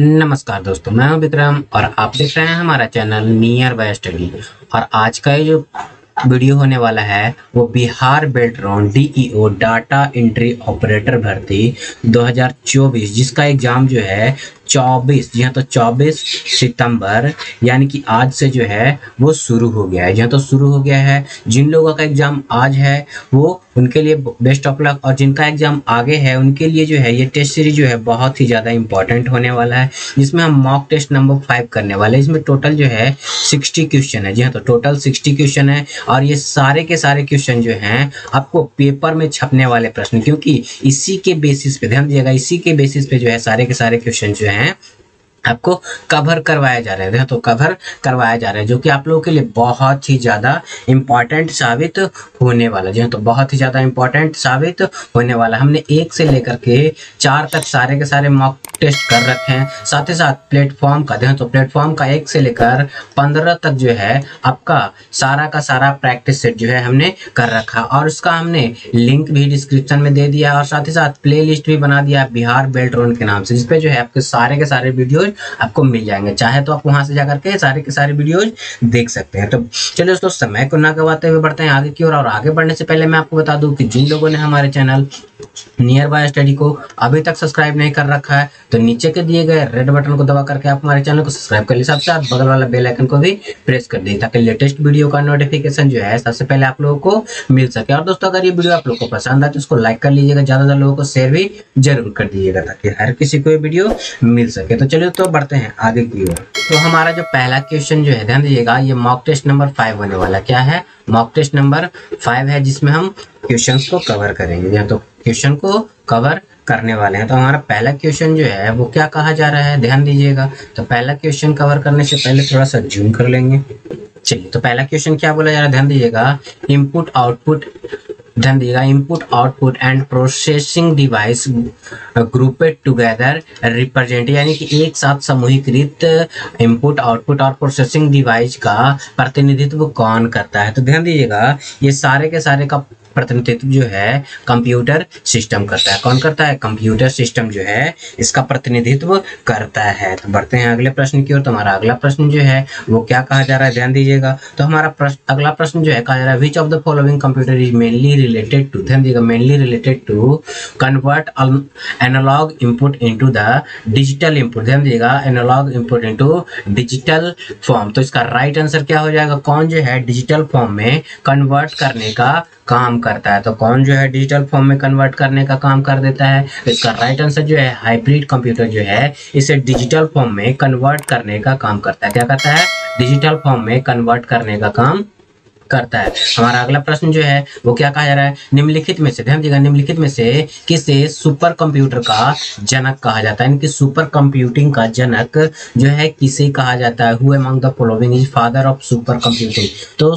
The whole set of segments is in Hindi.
नमस्कार दोस्तों, मैं हूँ विक्रम और आप देख रहे हैं हमारा चैनल नियर बाय स्टडी। और आज का ये जो वीडियो होने वाला है, वो Bihar belt Beltron DEO data entry operator भर्ती 2024 जिसका एग्ज़ाम जो है 24 जी हाँ तो 24 सितंबर, यानी कि आज से जो है वो शुरू हो गया है। जहाँ तो शुरू हो गया है। जिन लोगों का एग्ज़ाम आज है, वो उनके लिए बेस्ट ऑफ़ लक, और जिनका एग्ज़ाम आगे है, उनके लिए जो है ये टेस्ट सीरीज़ जो है बहुत ही ज़्यादा इंपॉर्टेंट होने वाला है। जिसमें हम मॉक टेस्ट नंबर फाइव करने वाले हैं। इसमें टोटल जो है सिक्सटी क्वेश्चन है। जी हाँ तो टोटल सिक्सटी क्वेश्चन है, और ये सारे के सारे क्वेश्चन जो हैं आपको पेपर में छपने वाले प्रश्न, क्योंकि इसी के बेसिस पे, ध्यान दिएगा इसी के बेसिस पे जो है सारे के सारे क्वेश्चन जो हैं ね。आपको कवर करवाया जा रहा है। तो कवर करवाया जा रहा है, जो कि आप लोगों के लिए बहुत ही ज़्यादा इंपॉर्टेंट साबित होने वाला जो है तो बहुत ही ज़्यादा इंपॉर्टेंट साबित होने वाला हमने एक से लेकर के चार तक सारे के सारे मॉक टेस्ट कर रखे हैं। साथ ही साथ प्लेटफॉर्म का ध्यान तो प्लेटफॉर्म का एक से लेकर पंद्रह तक जो है आपका सारा का सारा प्रैक्टिस सेट जो है हमने कर रखा और उसका हमने लिंक भी डिस्क्रिप्शन में दे दिया और साथ ही साथ प्ले भी बना दिया बिहार बेल्ट रोन के नाम से, जिसपे जो है आपके सारे के सारे वीडियो आपको मिल जाएँगे। चाहे तो आप वहाँ से जाकर के सारे के सारे वीडियोज़ देख सकते हैं। तो चलिए दोस्तों समय को ना गवाते हुए बढ़ते हैं आगे की ओर। और, आगे बढ़ने से पहले मैं आपको बता दूँ कि जिन लोगों ने हमारे चैनल नियर बाय स्टडी को अभी तक सब्सक्राइब नहीं कर रखा है तो नीचे के दिए गए रेड बटन को दबा करके आप हमारे चैनल को सब्सक्राइब कर लीजिए। साथ बगल वाला बेल आइकन को भी प्रेस कर दीजिए ताकि लेटेस्ट वीडियो का नोटिफिकेशन जो है सबसे पहले आप लोगों को मिल सके। और दोस्तों अगर ये वीडियो आप लोगों को पसंद आए तो उसको लाइक कर लीजिएगा। ज़्यादा ज़्यादा लोगों को शेयर भी ज़रूर कर दीजिएगा ताकि हर किसी को ये वीडियो मिल सके। तो चलिए तो बढ़ते हैं आगे की ओर। तो हमारा जो पहला क्वेश्चन जो है, ध्यान दीजिएगा, ये मॉक टेस्ट नंबर फाइव होने वाला क्या है? मॉक टेस्ट नंबर फाइव है जिसमें हम क्वेश्चंस को कवर करेंगे। तो क्वेश्चन को कवर करने वाले हैं। तो हमारा पहला क्वेश्चन जो है, वो क्या कहा जा रहा है? ध्यान दीजिएगा। तो पहला क्वेश्चन कवर करने से पहले थोड़ा सा जूम कर लेंगे। चलिए तो पहला क्वेश्चन क्या बोला जा रहा है? ध्यान दीजिएगा। इनपुट आउटपुट ध्यान दीजिएगा input output and processing device grouped together represent यानी कि एक साथ समूहीकृत इनपुट आउटपुट और प्रोसेसिंग डिवाइस का प्रतिनिधित्व कौन करता है? तो ध्यान दीजिएगा, ये सारे के सारे का प्रतिनिधित्व जो है कंप्यूटर सिस्टम करता है। कौन करता है? कंप्यूटर सिस्टम जो है, इसका प्रतिनिधित्व करता है। तो बढ़ते हैं अगले प्रश्न की ओर। तो हमारा अगला प्रश्न जो है, वो क्या कहा जा रहा है? ध्यान दीजिएगा। तो हमारा प्रश्न अगला प्रश्न जो है, कहा जा रहा है which of the following computer is mainly related to ध्यान दीजिएगा mainly related to convert analog input into the digital input ध्यान दीजिएगा analog input into digital form तो इसका राइट आंसर क्या हो जाएगा? कौन जो है डिजिटल फॉर्म में कन्वर्ट करने का काम करता है तो कौन जो है डिजिटल फॉर्म में कन्वर्ट करने का काम कर देता है? तो इसका राइट आंसर जो है हाइब्रिड कंप्यूटर जो है, इसे डिजिटल फॉर्म में कन्वर्ट करने का काम करता है। क्या करता है? डिजिटल फॉर्म में कन्वर्ट करने का काम करता है। हमारा अगला प्रश्न जो है, वो क्या कहा जा रहा है? निम्नलिखित में से, ध्यान दीजिएगा, निम्नलिखित में से किसे सुपर कंप्यूटर का जनक कहा जाता है? इनकी सुपर कंप्यूटिंग का जनक जो है, किसे कहा जाता है? Who among the following is father of super computing तो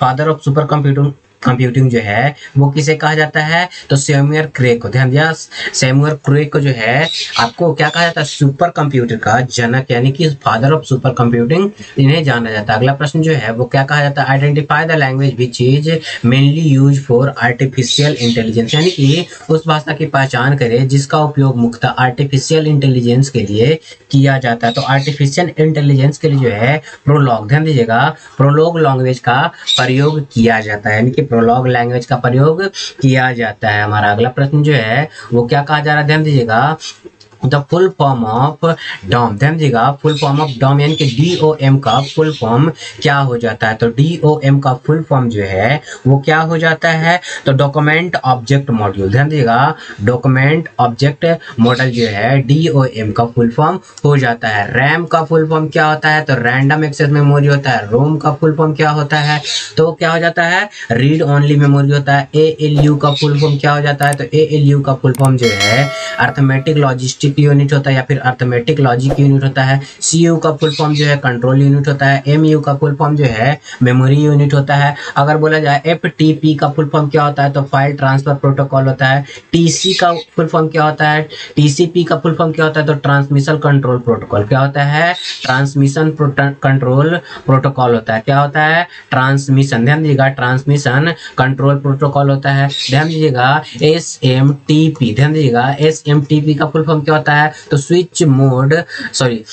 father of super computing computing जो है, वो किसे कहा जाता है? तो सेमुअर क्रे को। ध्यान दिया सेमुअर क्रे को जो है, आपको क्या कहा जाता है? सुपर कंप्यूटर का जनक, यानी कि फादर ऑफ़ सुपर कंप्यूटिंग इन्हें जाना जाता है। अगला प्रश्न जो है, वो क्या कहा जाता है? Identify the language which is mainly use for artificial intelligence यानी कि उस भाषा की पहचान करे जिसका उपयोग मुख्यतः आर्टिफिशियल इंटेलिजेंस के लिए किया जाता है। तो आर्टिफिशियल इंटेलिजेंस के लिए जो है प्रोलॉग ध्यान दीजिएगा प्रोलॉग लैंग्वेज का प्रयोग किया जाता है, यानी कि प्रोलॉग लैंग्वेज का प्रयोग किया जाता है। हमारा अगला प्रश्न जो है, वो क्या कहा जा रहा है? ध्यान दीजिएगा। The full form of DOM. ध्यान दीजिएगा, फुल फॉर्म ऑफ़ डॉम यानी कि डी ओ एम का फुल फॉर्म क्या हो जाता है? तो डी ओ एम का फुल फॉर्म जो है, वो क्या हो जाता है? तो डॉक्यूमेंट ऑब्जेक्ट मॉड्यूल। ध्यान दीजिएगा, डॉक्यूमेंट ऑब्जेक्ट मॉडल जो है डी ओ एम का फुल फॉर्म हो जाता है। रैम का फुल फॉर्म क्या होता है? तो रैंडम एक्सेस मेमोरी होता है। रोम का फुल फॉर्म क्या होता है? तो क्या हो जाता है? रीड ओनली मेमोरी होता है। ए एल यू का फुल फॉर्म क्या हो जाता है? तो ए एल यू का फुल फॉर्म जो है, अर्थमेटिक लॉजिस्टिक लॉजिक यूनिट होता है या फिर अर्थमेटिक लॉजिक यूनिट होता है सी यू का फुल फॉर्म जो है कंट्रोल यूनिट होता है एम यू का फुल फॉर्म जो है मेमोरी यूनिट होता है। अगर बोला जाए एफ़ टी पी का फुल फॉर्म क्या होता है तो फ़ाइल ट्रांसफ़र प्रोटोकॉल होता है। टी का फुल फॉर्म क्या होता है टी सी पी का फुल फॉर्म क्या होता है तो ट्रांसमिशन कंट्रोल प्रोटोकॉल क्या होता है ट्रांसमिशन कंट्रोल प्रोटोकॉल होता है। क्या होता है ट्रांसमिशन ध्यान दीजिएगा ट्रांसमिशन कंट्रोल प्रोटोकॉल होता है। ध्यान दीजिएगा एस एम टी पी ध्यान दीजिएगा एस एम टी पी का फुल फॉर्म क्या होता है तो switch mode sorry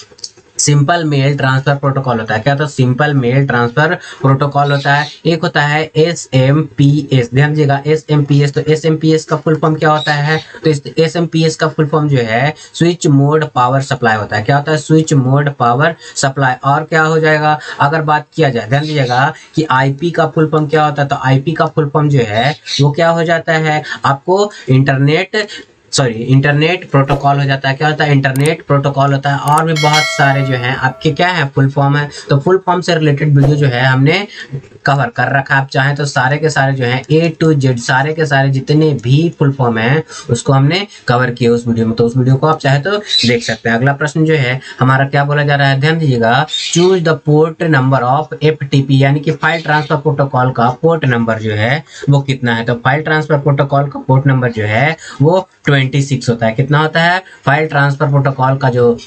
simple mail transfer protocol होता है। क्या होता है सिंपल मेल ट्रांसफ़र प्रोटोकॉल होता है? एक होता है एस एम पी एस ध्यान दीजिएगा एस एम पी एस तो एस एम पी एस का फुल फॉर्म क्या होता है? तो एस एम पी एस का फुल फॉर्म जो है स्विच मोड पावर सप्लाई होता है। क्या होता है? स्विच मोड पावर सप्लाई और क्या हो जाएगा? अगर बात किया जाए, ध्यान दीजिएगा कि आईपी का फुल फॉर्म क्या होता है? तो आईपी का फुल फॉर्म जो है, वो क्या हो जाता है? आपको इंटरनेट सॉरी इंटरनेट प्रोटोकॉल हो जाता है। क्या होता है? इंटरनेट प्रोटोकॉल होता है। और भी बहुत सारे जो हैं, आपके क्या है? फुल फॉर्म है। तो फुल फॉर्म से रिलेटेड वीडियो जो है, हमने कवर कर रखा है। आप चाहें तो सारे के सारे जो है ए टू जेड सारे के सारे जितने भी फुल फॉर्म है, उसको हमने कवर किया उस वीडियो में। तो उस वीडियो को आप चाहे तो देख सकते हैं। अगला प्रश्न जो है, हमारा क्या बोला जा रहा है? ध्यान दीजिएगा choose the port number of F यानी कि फ़ाइल ट्रांसफ़र प्रोटोकॉल का पोर्ट नंबर जो है, वो कितना है? तो फ़ाइल ट्रांसफ़र प्रोटोकॉल का पोर्ट नंबर जो है, वो ट्वेंटी सिक्स होता है। कितना होता है? फ़ाइल ट्रांसफ़र प्रोटोकॉल का जो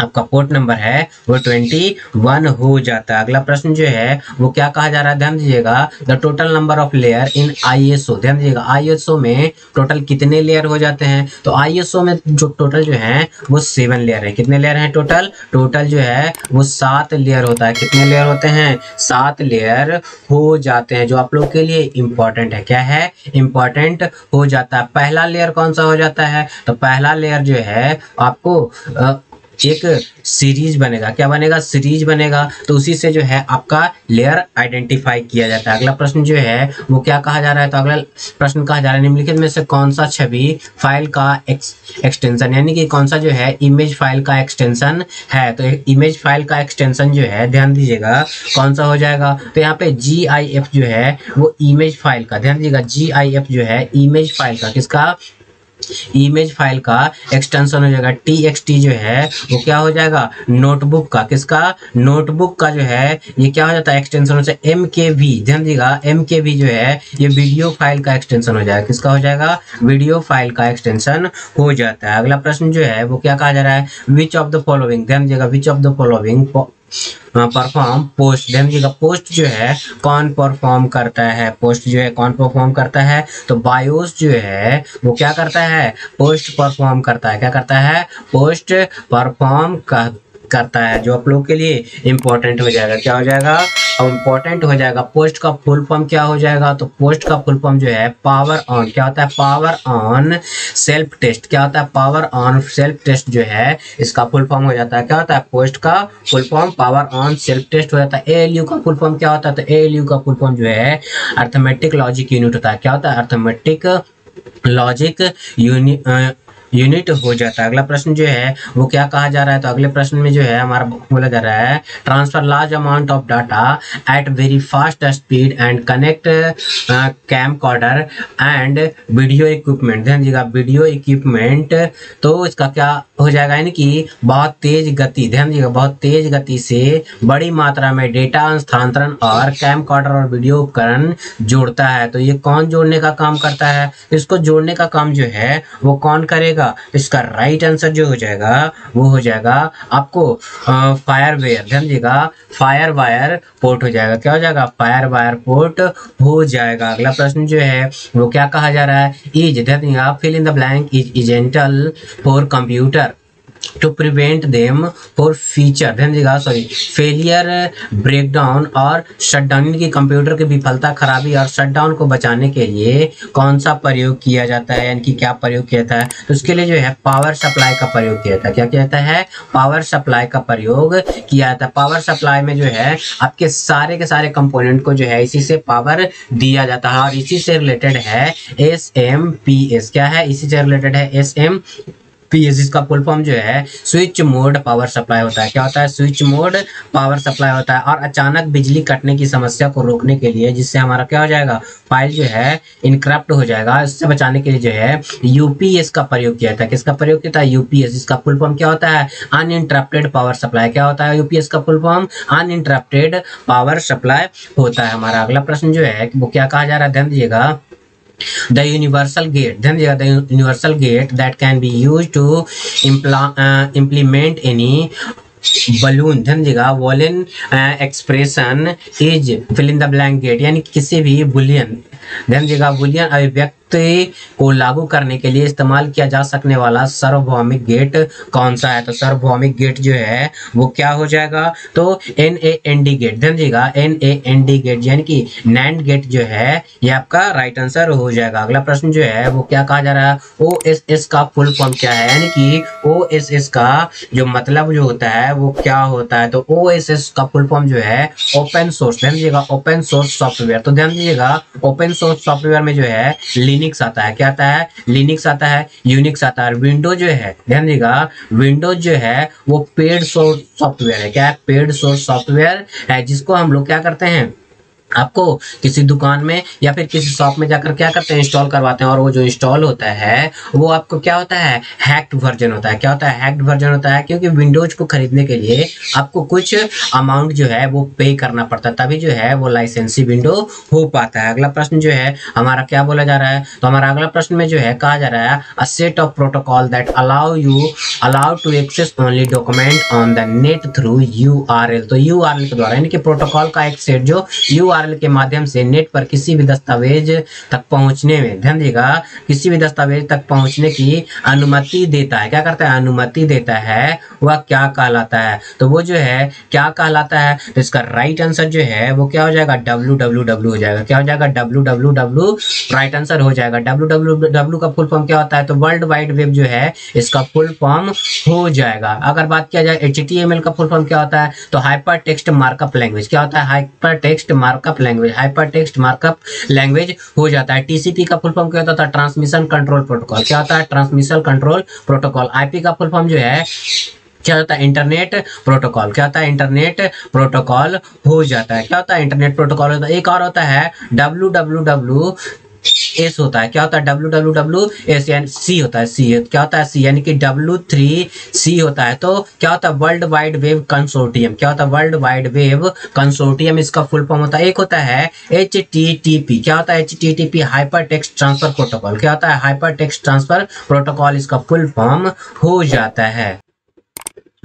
आपका पोर्ट नंबर है, वो ट्वेंटी वन हो जाता है। अगला प्रश्न जो है, वो क्या कहा जा रहा है? ध्यान दीजिएगा the total number of layer in ISO ध्यान दीजिएगा आईएसओ में टोटल कितने लेयर हो जाते हैं? तो आईएसओ में जो टोटल जो है, वो सेवन लेयर है। कितने लेयर हैं टोटल टोटल जो है, वो सात लेयर होता है। कितने लेयर होते हैं? सात लेयर हो जाते हैं, जो आप लोग के लिए इंपॉर्टेंट है। क्या है? इंपॉर्टेंट हो जाता है। पहला लेयर कौन सा हो जाता है? तो पहला लेयर जो है, आपको एक सीरीज़ बनेगा। क्या बनेगा? सीरीज़ बनेगा। तो उसी से जो है आपका लेयर आइडेंटिफाई किया जाता है। अगला प्रश्न जो है, वो क्या कहा जा रहा है? तो अगला प्रश्न कहा जा रहा है, निम्नलिखित में से कौन सा छवि फ़ाइल का एक्सटेंशन यानी कि कौन सा जो है इमेज फ़ाइल का एक्सटेंशन है? तो इमेज फ़ाइल का एक्सटेंशन जो है, ध्यान दीजिएगा, कौन सा हो जाएगा? तो यहाँ पे जी जो है, वो इमेज फ़ाइल का, ध्यान दीजिएगा जी जो है इमेज फ़ाइल का, किसका? इमेज फ़ाइल का एक्सटेंशन हो जाएगा टी एक्स टी जो है, वो क्या हो जाएगा? नोटबुक का। किसका? नोटबुक का जो है, ये क्या हो जाता है? एक्सटेंशन हो जाए एम के वी ध्यान दीजिएगा एम के वी जो है, ये वीडियो फ़ाइल का एक्सटेंशन हो जाएगा। किसका हो जाएगा? वीडियो फ़ाइल का एक्सटेंशन हो जाता है। अगला प्रश्न जो है, वो क्या कहा जा रहा है? विच ऑफ़ द फॉलोइंग ध्यान दीजिएगा which of the following perform POST दीजिएगा पोस्ट जो है, कौन परफॉर्म करता है? पोस्ट जो है, कौन परफॉर्म करता है? तो बायोस जो है, वो क्या करता है? पोस्ट परफॉर्म करता है। क्या करता है? पोस्ट परफॉर्म करता है, जो आप लोग के लिए इंपॉर्टेंट हो जाएगा। क्या हो जाएगा? अब इंपॉर्टेंट हो जाएगा पोस्ट का फुल फॉर्म क्या हो जाएगा? तो पोस्ट का फुल फॉर्म जो है पावर ऑन क्या होता है? पावर ऑन सेल्फ टेस्ट क्या होता है? पावर ऑन सेल्फ टेस्ट जो है, इसका फुल फॉर्म हो जाता है। क्या होता है? पोस्ट का full form power on self test हो जाता है। ए का फुल फॉर्म क्या होता है? तो ए का फुल फॉर्म जो है अर्थमेटिक लॉजिक यूनिट होता है। क्या होता है? अर्थमेटिक लॉजिक यूनिट यूनिट हो जाता है। अगला प्रश्न जो है, वो क्या कहा जा रहा है? तो अगले प्रश्न में जो है, हमारा बोला जा रहा है transfer large amount of data at very fast speed and connect camcorder and video equipment ध्यान दीजिएगा वीडियो इक्विपमेंट तो इसका क्या हो जाएगा? यानी कि बहुत तेज गति, ध्यान दीजिएगा, बहुत तेज गति से बड़ी मात्रा में डेटा स्थानांतरण और कैम कॉर्डर और वीडियो उपकरण जोड़ता है। तो ये कौन जोड़ने का काम करता है? इसको जोड़ने का काम जो है, वो कौन करेगा? जाएगा, इसका राइट आंसर जो हो जाएगा, वो हो जाएगा आपको फायर वेयर ध्यान देगा फायर वायर पोर्ट हो जाएगा। क्या हो जाएगा? फायर वायर पोर्ट हो जाएगा। अगला प्रश्न जो है, वो क्या कहा जा रहा है? इज़ ध्यान fill in the blank is essential for computer to prevent them for feature ध्यान दीजिएगा सॉरी फेलियर ब्रेकडाउन और शटडाउन की कंप्यूटर की विफलता, खराबी और शटडाउन को बचाने के लिए कौन सा प्रयोग किया जाता है यानी कि क्या प्रयोग किया जाता है? तो उसके लिए जो है पावर सप्लाई का प्रयोग किया जाता है। क्या किया जाता है? पावर सप्लाई का प्रयोग किया जाता है। पावर सप्लाई में जो है आपके सारे के सारे कंपोनेंट को जो है इसी से पावर दिया जाता है। और इसी से रिलेटेड है एस एम पी एस क्या है? इसी से रिलेटेड है एस एम पीएस इसका फुल फॉर्म जो है स्विच मोड पावर सप्लाई होता है। क्या होता है? स्विच मोड पावर सप्लाई होता है और अचानक बिजली कटने की समस्या को रोकने के लिए जिससे हमारा क्या हो जाएगा? फ़ाइल जो है इनक्रप्ट हो जाएगा। इससे बचाने के लिए जो है यूपीएस का प्रयोग किया था किसका प्रयोग किया था यूपीएस इसका फुल फॉर्म क्या होता है? अनइंटरप्टेड पावर सप्लाई क्या होता है? यूपीएस का full form uninterrupted power supply होता है। हमारा अगला प्रश्न जो है, वो क्या कहा जा रहा है? ध्यान दीजिएगा। The universal gate then there are the universal gate that can be used to impl uh, implement any Boolean दीजिएगा Boolean expression is fill in the blank gate यानी किसी भी बुलियन दीजिएगा बुलियन अभिव्यक्त को लागू करने के लिए इस्तेमाल किया जा सकने वाला सार्वभौमिक गेट कौन सा है? तो सार्वभौमिक गेट जो है, वो क्या हो जाएगा? तो N A N D gate, ध्यान दीजिएगा। N A N D gate, यानी कि नैंड गेट जो है, ये आपका राइट आंसर हो जाएगा। अगला प्रश्न जो है, वो क्या कहा जा रहा है? ओ एस एस का फुल फॉर्म क्या है? यानी कि ओ एस एस का जो मतलब जो होता है, वो क्या होता है? तो ओ एस एस का फुल फॉर्म जो है ओपन सोर्स ध्यान दीजिएगा ओपन सोर्स सॉफ्टवेयर तो ध्यान दीजिएगा ओपन सोर्स सॉफ्टवेयर में जो है लिनिक्स आता है। क्या आता है? लिनिक्स आता है यूनिक्स आता है विंडो जो है, ध्यान देगा विंडोज़ जो है, वो पेड सोर्स सॉफ्टवेयर है। क्या है? पेड सोर्स सॉफ्टवेयर है, जिसको हम लोग क्या करते हैं? आपको किसी दुकान में या फिर किसी शॉप में जाकर क्या करते हैं इंस्टॉल करवाते हैं और वो जो इंस्टॉल होता है, वो आपको क्या होता है हैक्ड वर्जन होता है। क्या होता है हैक्ड वर्जन होता है? क्योंकि विंडोज़ को खरीदने के लिए आपको कुछ अमाउंट जो है, वो पे करना पड़ता है, तभी जो है वो लाइसेंसी विंडो हो पाता है। अगला प्रश्न जो है, हमारा क्या बोला जा रहा है? तो हमारा अगला प्रश्न में जो है, कहा जा रहा है a set of protocol that allow you allow to access only document on the net through you तो यू के द्वारा, यानी कि प्रोटोकॉल का एक सेट जो यू URL के माध्यम से नेट पर किसी भी दस्तावेज़ तक पहुँचने में, ध्यान देगा, किसी भी दस्तावेज़ तक पहुँचने की अनुमति देता है। क्या करता है? अनुमति देता है। वह क्या कहलाता है? तो वो जो है, क्या कहलाता है? तो इसका राइट आंसर जो है, वो क्या हो जाएगा? डब्ल्यू डब्ल्यू डब्ल्यू हो जाएगा। क्या हो जाएगा? W W W right answer हो जाएगा। डब्ल्यू डब्ल्यू डब्ल्यू का फुल फॉर्म क्या होता है? तो वर्ल्ड वाइड वेब जो है, इसका फुल फॉर्म हो जाएगा। अगर बात किया जाए एच का फुल फॉर्म क्या होता है? तो हाइपर टेक्स्ट मार्कअप लैंग्वेज क्या होता है? Hyper text markup language hyper text markup language हो जाता है। टीसीपी का फुल फॉर्म क्या होता था? ट्रांसमिशन कंट्रोल प्रोटोकॉल क्या होता है? ट्रांसमिशन कंट्रोल प्रोटोकॉल आईपी का फुल फॉर्म जो है, क्या होता है? इंटरनेट प्रोटोकॉल क्या होता है? इंटरनेट प्रोटोकॉल हो जाता है। क्या होता है? इंटरनेट प्रोटोकॉल होता है। एक और होता है डब्ल्यू डब्ल्यू डब्ल्यू एस होता है। क्या होता है? डब्ल्यू डब्ल्यू डब्ल्यू एस यानी सी होता है। सी क्या होता है? सी यानी कि डब्ल्यू थ्री सी होता है। तो क्या होता है? वर्ल्ड वाइड वेव कंसोर्टियम क्या होता है? वर्ल्ड वाइड वेव कंसोर्टियम इसका फुल फॉर्म होता है। एक होता है एच टी टी पी क्या होता है? H T T P hyper text transfer protocol क्या होता है? हाइपर टेक्स्ट ट्रांसफ़र प्रोटोकॉल इसका फुल फॉर्म हो जाता है।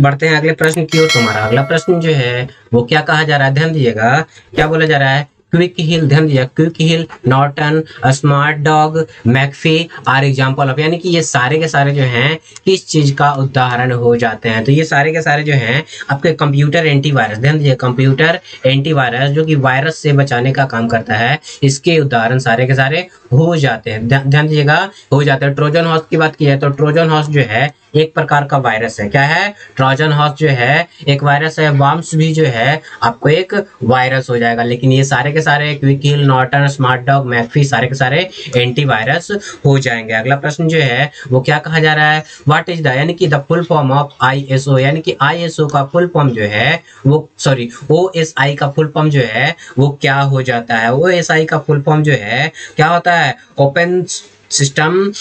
बढ़ते हैं अगले प्रश्न की ओर तुम्हारा। अगला प्रश्न जो है, वो क्या कहा जा रहा है? ध्यान दीजिएगा। क्या बोला जा रहा है? क्विक हिल ध्यान दिया Quick Heal Norton smart dog McAfee are example of यानी कि ये सारे के सारे जो हैं, किस चीज़ का उदाहरण हो जाते हैं? तो ये सारे के सारे जो हैं, आपके कंप्यूटर एंटीवायरस ध्यान दीजिए कंप्यूटर एंटीवायरस जो कि वायरस से बचाने का काम करता है, इसके उदाहरण सारे के सारे हो जाते हैं। ध्यान दीजिएगा, हो जाते हैं। ट्रोजन हॉर्स की बात की जाए तो ट्रोजन हॉर्स जो है एक प्रकार का वायरस है। क्या है? ट्रोजन हॉर्स जो है, एक वायरस है, वाम्स भी जो है, आपको एक वायरस हो जाएगा। लेकिन ये सारे के सारे क्विकिल नॉटन स्मार्ट डॉग, मैफी, सारे के सारे एंटीवायरस हो जाएँगे। अगला प्रश्न जो है, वो क्या कहा जा रहा है? व्हाट इज़ द यानी कि the full form of ISO यानी कि आईएसओ का फुल फॉर्म जो है, वो सॉरी ओएसआई का फुल फॉर्म जो है, वो क्या हो जाता है? ओएसआई का फुल फॉर्म जो है, क्या होता है? ओपन सिस्टम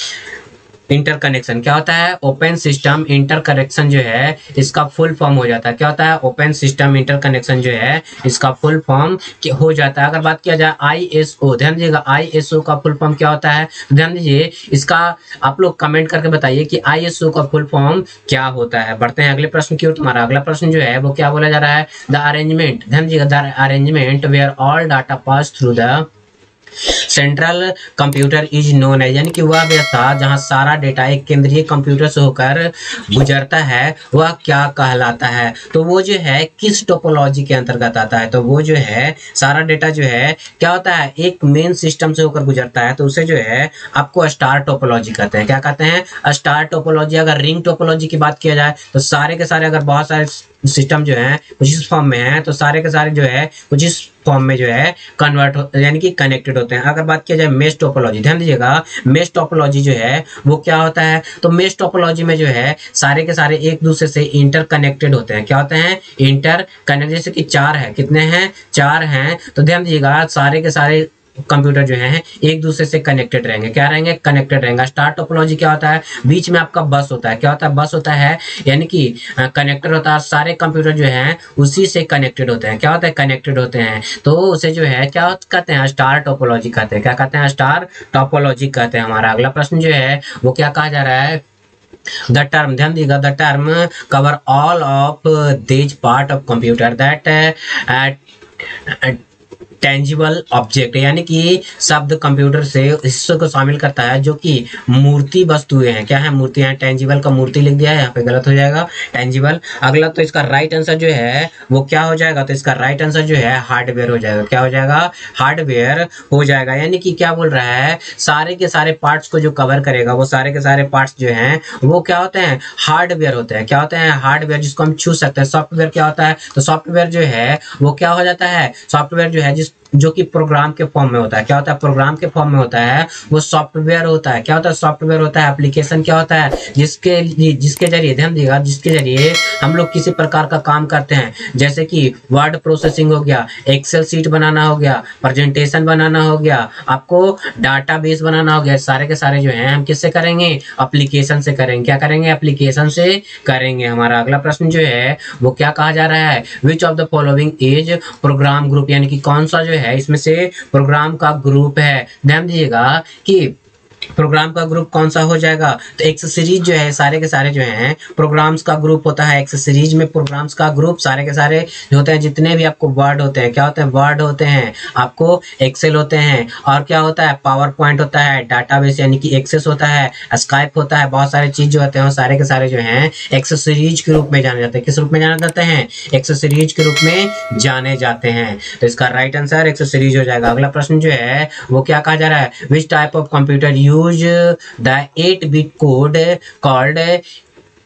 इंटरकनेक्शन क्या होता है? ओपन सिस्टम इंटरकनेक्शन जो है, इसका फुल फॉर्म हो जाता है। क्या होता है? ओपन सिस्टम इंटरकनेक्शन जो है, इसका फुल फॉर्म हो जाता है। अगर बात किया जाए आईएसओ ध्यान दीजिएगा आईएसओ का फुल फॉर्म क्या होता है? ध्यान दीजिए, इसका आप लोग कमेंट करके बताइए कि आईएसओ का फुल फॉर्म क्या होता है। बढ़ते हैं अगले प्रश्न की ओर। तुम्हारा अगला प्रश्न जो है, वो क्या बोला जा रहा है? द अरेंजमेंट ध्यान दीजिएगा the arrangement where all data pass through the central computer is known है, यानी कि वह व्यवस्था जहाँ सारा डेटा एक केंद्रीय कंप्यूटर से होकर गुजरता है, वह क्या कहलाता है? तो वो जो है, किस टोपोलॉजी के अंतर्गत आता है? तो वो जो है, सारा डेटा जो है, क्या होता है? एक मेन सिस्टम से होकर गुजरता है तो उसे जो है, आपको स्टार टोपोलॉजी कहते हैं। क्या कहते हैं? स्टार टोपोलॉजी अगर रिंग टोपोलॉजी की बात किया जाए तो सारे के सारे अगर बहुत सारे सिस्टम जो है, कुछ इस फॉर्म में है तो सारे के सारे जो है, कुछ इस फॉर्म में जो है कन्वर्ट यानी कि कनेक्टेड होते हैं। अगर बात किया जाए मेस टोपोलॉजी ध्यान दीजिएगा मेस टोपोलॉजी जो है, वो क्या होता है? तो मेस टोपोलॉजी में जो है, सारे के सारे एक दूसरे से इंटर कनेक्टेड होते हैं। क्या होते हैं? इंटर कनेक्ट जैसे कि चार है। कितने हैं? चार हैं। तो ध्यान दीजिएगा, सारे के सारे कंप्यूटर जो है, एक दूसरे से कनेक्टेड रहेंगे। क्या रहेंगे? कनेक्टेड रहेंगे। स्टार टोपोलॉजी क्या होता है? बीच में आपका बस होता है। क्या होता है? बस होता है, यानी कि कनेक्टर होता है, सारे कंप्यूटर जो है, उसी से कनेक्टेड होते हैं। क्या होता है? कनेक्टेड होते हैं। तो उसे जो है, क्या कहते हैं? स्टार टोपोलॉजी कहते हैं। क्या कहते हैं? स्टार टोपोलॉजी कहते हैं हमारा। अगला प्रश्न जो है, वो क्या कहा जा रहा है? द टर्म ध्यान दीजिएगा। The term cover all of these part of computer that tangible object यानी कि शब्द कंप्यूटर से हिस्सों को शामिल करता है, जो कि मूर्ति वस्तुएँ हैं। क्या है मूर्तियाँ टेंजिबल का मूर्ति लिख दिया है, यहाँ पे गलत हो जाएगा। टेंजिबल अगला तो इसका राइट आंसर जो है, वो क्या हो जाएगा? तो इसका राइट आंसर जो है हार्डवेयर हो जाएगा। क्या हो जाएगा? हार्डवेयर हो जाएगा। यानी कि क्या बोल रहा है? सारे के सारे पार्ट्स को जो कवर करेगा, वो सारे के सारे पार्ट्स जो हैं, वो क्या होते हैं? हार्डवेयर होते हैं। क्या होते हैं? हार्डवेयर जिसको हम छू सकते हैं। सॉफ्टवेयर क्या होता है? तो सॉफ्टवेयर जो है, वो क्या हो जाता है? सॉफ्टवेयर जो है जिस just जो कि प्रोग्राम के फॉर्म में होता है। क्या होता है? प्रोग्राम के फॉर्म में होता है, वो सॉफ्टवेयर होता है। क्या होता है? सॉफ्टवेयर होता है एप्लीकेशन क्या होता है? जिसके जिसके ज़रिए, ध्यान दिएगा जिसके ज़रिए हम लोग किसी प्रकार का काम करते हैं। जैसे कि वर्ड प्रोसेसिंग हो गया एक्सेल सीट बनाना हो गया प्रेजेंटेशन बनाना हो गया, आपको डाटा बेस बनाना हो गया। सारे के सारे जो है, हम किससे करेंगे? अप्लीकेशन से करेंगे। क्या करेंगे? अप्लीकेशन से करेंगे। हमारा अगला प्रश्न जो है, वो क्या कहा जा रहा है? Which of the following is program group यानी कि कौन सा जो है इसमें से प्रोग्राम का ग्रुप है। ध्यान दीजिएगा कि प्रोग्राम का ग्रुप कौन सा हो जाएगा? तो एक्सेसरीज जो है, सारे के सारे जो हैं प्रोग्राम्स का ग्रुप होता है। एक्सेसरीज में प्रोग्राम्स का ग्रुप सारे के सारे जो होते हैं, जितने भी आपको वर्ड होते हैं, क्या होते हैं? वर्ड होते हैं। आपको एक्सेल होते हैं। और क्या होता है? पावर पॉइंट होता है डाटाबेस यानी कि एक्सेस होता है स्काइप होता है, बहुत सारे चीज़ जो होते हैं सारे के सारे जो हैं एक्सेसरीज के रूप में जाने जाते हैं। किस रूप में जाने जाते हैं? एक्सेसरीज के रूप में जाने जाते हैं। तो इसका राइट आंसर एक्सेसरीज हो जाएगा। अगला प्रश्न जो है, वो क्या कहा जा रहा है? Which type of computer you use the eight bit code called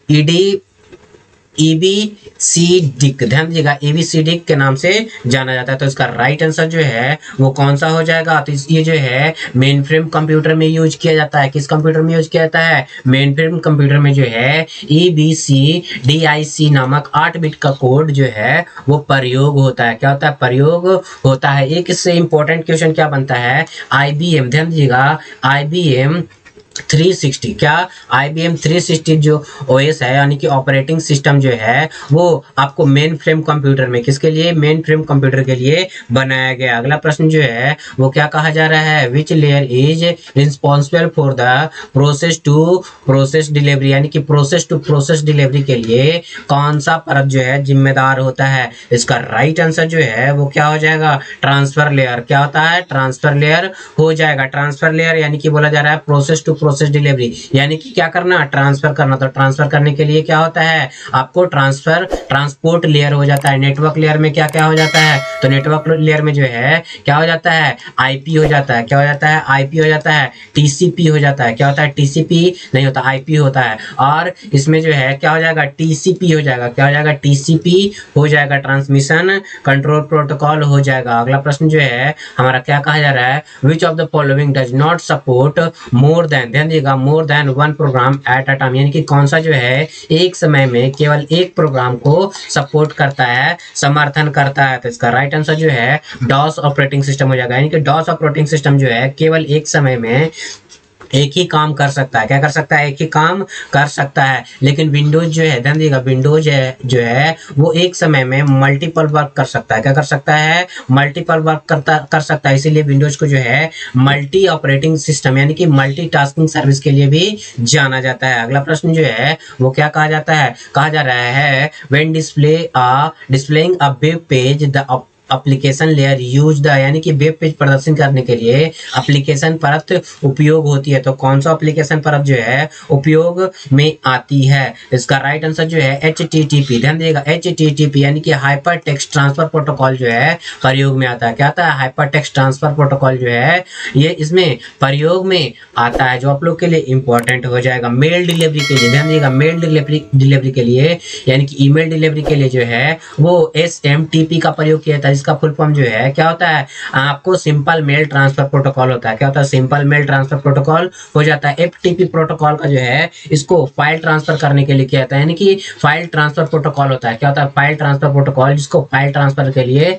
ED C ध्यान दीजिएगा ईबी सी डिक के नाम से जाना जाता है। तो इसका राइट आंसर जो है, वो कौन सा हो जाएगा? तो ये जो है मेन फ्रेम कंप्यूटर में यूज़ किया जाता है। किस कंप्यूटर में यूज़ किया जाता है? मेन फ्रेम कंप्यूटर में जो है E B C D I सी नामक आठ बिट का कोड जो है, वो प्रयोग होता है। क्या होता है? प्रयोग होता है। एक इससे इंपॉर्टेंट क्वेश्चन क्या बनता है? आई बी एम ध्यान दीजिएगा। आई बी एम 360 क्या IBM 360 जो OS है, यानी कि ऑपरेटिंग सिस्टम जो है, वो आपको मेन फ्रेम कंप्यूटर में किसके लिए? मेन फ्रेम कंप्यूटर के लिए बनाया गया। अगला प्रश्न जो है, वो क्या कहा जा रहा है? Which layer is responsible for the process to process delivery यानी कि प्रोसेस टू प्रोसेस डिलीवरी के लिए कौन सा परत जो है जिम्मेदार होता है? इसका राइट आंसर जो है, वो क्या हो जाएगा? ट्रांसफ़र लेयर क्या होता है? ट्रांसफ़र लेयर हो जाएगा। ट्रांसफ़र लेयर यानी कि बोला जा रहा है प्रोसेस टू प्रोसेस डिलीवरी यानी कि क्या करना? ट्रांसफ़र करना। तो ट्रांसफ़र करने के लिए क्या होता है? आपको ट्रांसफ़र ट्रांसपोर्ट लेयर हो जाता है। नेटवर्क लेयर में क्या क्या हो जाता है? तो नेटवर्क लेयर में जो है, क्या हो जाता है? आईपी हो जाता है। क्या हो जाता है? आईपी हो जाता है। टीसीपी हो जाता है। क्या होता है? टीसीपी नहीं होता आईपी होता है। और इसमें जो है, क्या हो जाएगा? टीसीपी हो जाएगा। क्या हो जाएगा? टीसीपी हो जाएगा। ट्रांसमिशन कंट्रोल प्रोटोकॉल हो जाएगा। अगला प्रश्न जो है, हमारा क्या कहा जा रहा है? Which of the following does not support more than ध्यान दीजिएगा more than one program at a time यानी कि कौन सा जो है, एक समय में केवल एक प्रोग्राम को सपोर्ट करता है, समर्थन करता है तो इसका राइट आंसर जो है डॉस ऑपरेटिंग सिस्टम हो जाएगा। यानी कि डॉस ऑपरेटिंग सिस्टम जो है, केवल एक समय में एक ही काम कर सकता है। क्या कर सकता है? एक ही काम कर सकता है। लेकिन विंडोज़ जो है, ध्यान दीजिएगा विंडोज़ है, जो है, वो एक समय में मल्टीपल वर्क कर सकता है। क्या कर सकता है? मल्टीपल वर्क करता, कर सकता है। इसीलिए विंडोज़ को जो है मल्टी ऑपरेटिंग सिस्टम यानी कि मल्टी सर्विस के लिए भी जाना जाता है। अगला प्रश्न जो है, वो क्या कहा जाता है? कहा जा रहा है when display displaying a web page the application layer use the यानी कि वेब पेज प्रदर्शन करने के लिए एप्लीकेशन परत उपयोग होती है। तो कौन सा एप्लीकेशन परत जो है, उपयोग में आती है? इसका राइट आंसर जो है एच टी टी पी ध्यान दिएगा एच टी टी पी यानी कि हाइपर टेक्स्ट ट्रांसफ़र प्रोटोकॉल जो है, प्रयोग में आता है। क्या आता है? हाइपर टेक्स्ट ट्रांसफ़र प्रोटोकॉल जो है, ये इसमें प्रयोग में आता है, जो आप लोग के लिए इंपॉर्टेंट हो जाएगा। मेल डिलीवरी के लिए, ध्यान दिएगा मेल डिलीवरी डिलीवरी के लिए, यानी कि ईमेल डिलीवरी के लिए जो है, वो एस एम टी पी का प्रयोग किया जाता है। इसका फुल फॉर्म जो है, क्या होता है? आपको सिंपल मेल ट्रांसफ़र प्रोटोकॉल होता है। क्या होता है? सिंपल मेल ट्रांसफ़र प्रोटोकॉल हो जाता है। एफटीपी प्रोटोकॉल का जो है, इसको फ़ाइल ट्रांसफ़र करने के लिए किया जाता है। यानी कि फ़ाइल ट्रांसफ़र प्रोटोकॉल होता है। क्या होता है? फ़ाइल ट्रांसफ़र प्रोटोकॉल जिसको फ़ाइल ट्रांसफ़र के लिए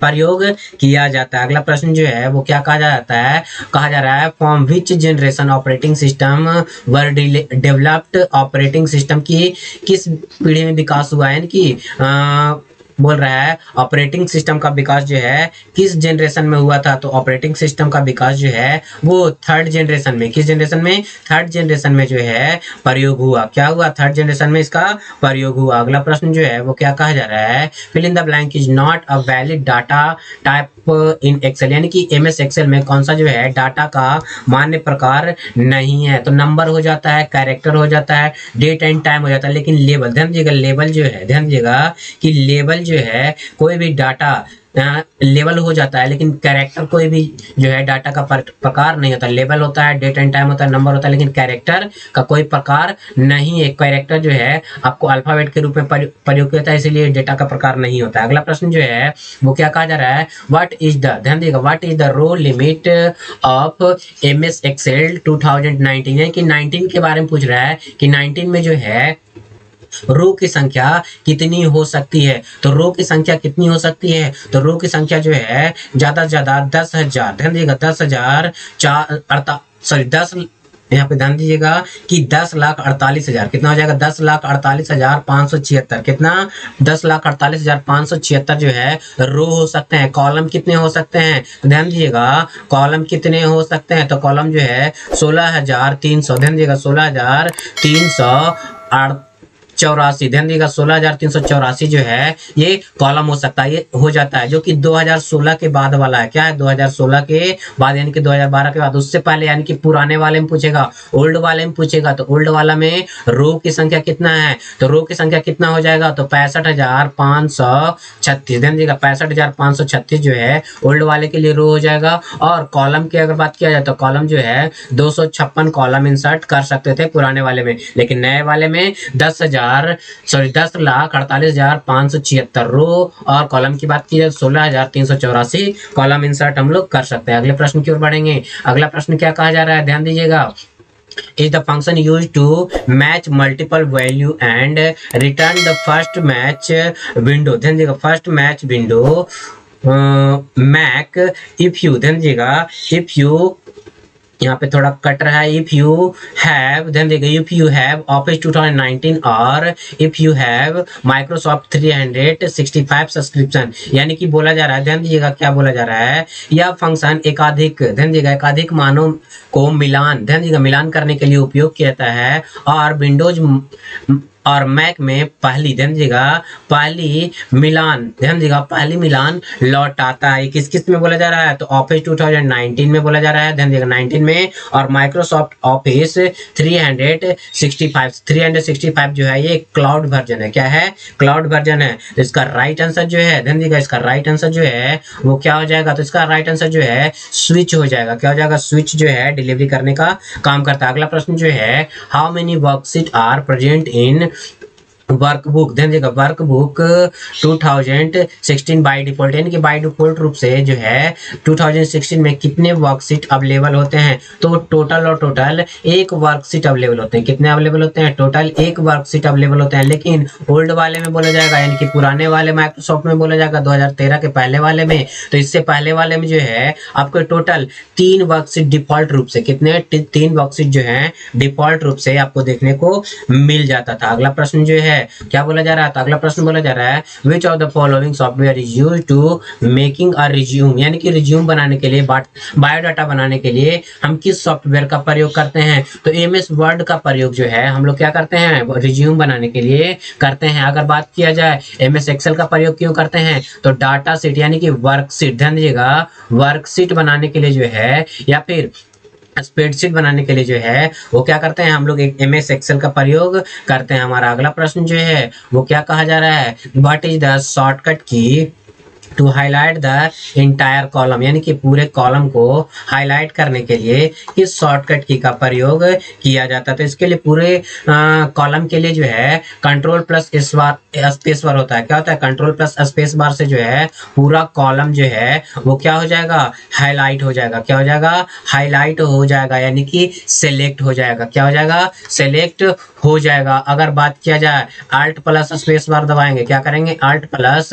प्रयोग किया जाता है। अगला प्रश्न जो है, वो क्या कहा जाता है? कहा जा रहा है from which generation operating system were developed operating system की किस पीढ़ी में विकास हुआ है? यानी कि बोल रहा है ऑपरेटिंग सिस्टम का विकास जो है, किस जनरेशन में हुआ था? तो ऑपरेटिंग सिस्टम का विकास जो है, वो थर्ड जनरेशन में, किस जनरेशन में? थर्ड जनरेशन में जो है, प्रयोग हुआ। क्या हुआ? थर्ड जनरेशन में इसका प्रयोग हुआ। अगला प्रश्न जो है, वो क्या कहा जा रहा है? Fill in the blank is not a valid data type in Excel यानी कि एम एस एक्सेल में कौन सा जो है डाटा का मान्य प्रकार नहीं है। तो नंबर हो जाता है कैरेक्टर हो जाता है डेट एंड टाइम हो जाता है, लेकिन लेबल ध्यान दीजिएगा लेबल जो है, ध्यान दीजिएगा कि लेबल जो है कोई भी डाटा लेवल हो जाता है, लेकिन कैरेक्टर कोई भी जो है डाटा का प्रकार नहीं होता। लेवल होता है डेट एंड टाइम होता है नंबर होता है, लेकिन कैरेक्टर का कोई प्रकार नहीं है। कैरेक्टर जो है, आपको अल्फ़ाबेट के रूप में प्रयोग किया होता है, इसीलिए डेटा का प्रकार नहीं होता अगला प्रश्न जो है, वो क्या कहा जा रहा है? व्हाट इज़ द ध्यान देगा what is the row limit of M S Excel two thousand यानी कि नाइनटीन के बारे में पूछ रहा है कि नाइनटीन में जो है रो की संख्या कितनी हो सकती है? तो रो की संख्या कितनी हो सकती है? तो रो की संख्या जो है, ज़्यादा से ज़्यादा दस हज़ार। ध्यान दीजिएगा, दस हज़ार चार सॉरी दस, यहाँ पे ध्यान दीजिएगा कि दस लाख अड़तालीस हज़ार। कितना हो जाएगा? दस लाख अड़तालीस हज़ार पाँच सौ छिहत्तर। कितना? दस लाख अड़तालीस हज़ार पाँच सौ छिहत्तर जो है, रो हो सकते हैं। कॉलम कितने हो सकते हैं? तो ध्यान दीजिएगा, कॉलम कितने हो सकते हैं? तो कॉलम जो है, सोलह हज़ार तीन सौ। ध्यान दीजिएगा, सोलह हज़ार तीन सौ चौरासी, ध्यान दिएगा सोलह हज़ार तीन सौ चौरासी जो है, ये कॉलम हो सकता है, ये हो जाता है, जो कि 2016 के बाद वाला है। क्या है? 2016 के बाद, यानी कि 2012 के बाद। उससे पहले, यानी कि पुराने वाले में पूछेगा ओल्ड वाले में पूछेगा तो ओल्ड वाला में रो की संख्या कितना है? तो रो की संख्या कितना हो जाएगा? तो पैंसठ हज़ार पाँच सौ छत्तीस। ध्यान दिएगा पैंसठ हज़ार पाँच सौ छत्तीस जो है ओल्ड वाले के लिए रो हो जाएगा। और कॉलम की अगर बात किया जाए तो कॉलम जो है, दो सौ छप्पन कॉलम इंसर्ट कर सकते थे पुराने वाले में। लेकिन नए वाले में दस हज़ार हज़ार सॉरी दस लाख अड़तालीस हज़ार पाँच सौ छिहत्तर रो और कॉलम की बात की जाए सोलह हज़ार तीन सौ चौरासी कॉलम इंसर्ट हम लोग कर सकते हैं। अगले प्रश्न की ओर बढ़ेंगे। अगला प्रश्न क्या कहा जा रहा है? ध्यान दीजिएगा। Is the function used to match multiple value and return the first match window? ध्यान दीजिएगा match window uh, mac if you ध्यान दीजिएगा if you यहाँ पे थोड़ा कट रहा है। इफ़ यू हैव देन देखिए इफ़ यू हैव ऑफ़िस 2019 और if you have Microsoft 365 subscription यानी कि बोला जा रहा है, ध्यान दीजिएगा क्या बोला जा रहा है। यह फ़ंक्शन एकाधिक, ध्यान दीजिएगा, एकाधिक मानों को मिलान, ध्यान दीजिएगा, मिलान करने के लिए उपयोग किया जाता है और विंडोज़ और मैक में पहली, ध्यान दीजिएगा, पहली मिलान, ध्यान दीजिएगा, पहली मिलान लौट आता है किस किसमें बोला जा रहा है? तो ऑफ़िस 2019 में बोला जा रहा है, ध्यान दीजिएगा 19 में। और माइक्रोसॉफ्ट ऑफ़िस 365 365 जो है, ये क्लाउड वर्जन है। क्या है? क्लाउड वर्जन है। तो इसका राइट आंसर जो है, ध्यान दीजिएगा, इसका राइट आंसर जो है, वो क्या हो जाएगा? तो इसका राइट आंसर जो है स्विच हो जाएगा। क्या हो जाएगा? स्विच जो है डिलीवरी करने का काम करता है। अगला प्रश्न जो है how many worksheet are present in workbook, ध्यान देगा, वर्कबुक 2016 बाय डिफ़ॉल्ट यानी कि बाय डिफ़ॉल्ट रूप से जो है 2016 में कितने वर्कशीट अवेलेबल होते हैं? तो टोटल और टोटल एक वर्कशीट अवेलेबल होते हैं। कितने अवेलेबल होते हैं? टोटल एक वर्कशीट अवेलेबल होते हैं। लेकिन ओल्ड वाले में बोला जाएगा, यानी कि पुराने वाले माइक्रोसॉफ्ट में बोला जाएगा 2013 के पहले वाले में। तो इससे पहले वाले में जो है, आपको टोटल तीन वर्कशीट डिफ़ॉल्ट रूप से, कितने? तीन वर्कशीट जो है डिफ़ॉल्ट रूप से आपको देखने को मिल जाता था। अगला प्रश्न जो है है क्या बोला जा रहा है? तो अगला प्रश्न बोला जा रहा है which of the following software is use to making a resume यानी कि रिज्यूम बनाने के लिए बायोडाटा बनाने के लिए हम किस सॉफ्टवेयर का प्रयोग करते हैं? तो एम एस वर्ड का प्रयोग जो है, हम लोग क्या करते हैं? रिज्यूम बनाने के लिए करते हैं। अगर बात किया जाए, एम एस एक्सेल का प्रयोग क्यों करते हैं? तो डाटा सीट यानी कि वर्कशीट ध्यान दीजिएगा वर्कशीट बनाने के लिए जो है, या फिर स्प्रेडशीट बनाने के लिए जो है, वो क्या करते हैं? हम लोग एक एम एस एक्सेल का प्रयोग करते हैं। हमारा अगला प्रश्न जो है, वो क्या कहा जा रहा है? What is the shortcut key to highlight the entire column यानी कि पूरे कॉलम को हाईलाइट करने के लिए इस शॉर्टकट की का प्रयोग किया जाता है। तो इसके लिए पूरे कॉलम के लिए जो है कंट्रोल प्लस स्पेस बार होता है। क्या होता है? कंट्रोल प्लस स्पेस बार से जो है, पूरा कॉलम जो है, वो क्या हो जाएगा? हाईलाइट हो जाएगा। क्या हो जाएगा? हाईलाइट हो जाएगा, यानी कि सेलेक्ट हो जाएगा। क्या हो जाएगा? सेलेक्ट हो जाएगा। अगर बात किया जाए अल्ट प्लस स्पेस बार दबाएँगे, क्या करेंगे? अल्ट प्लस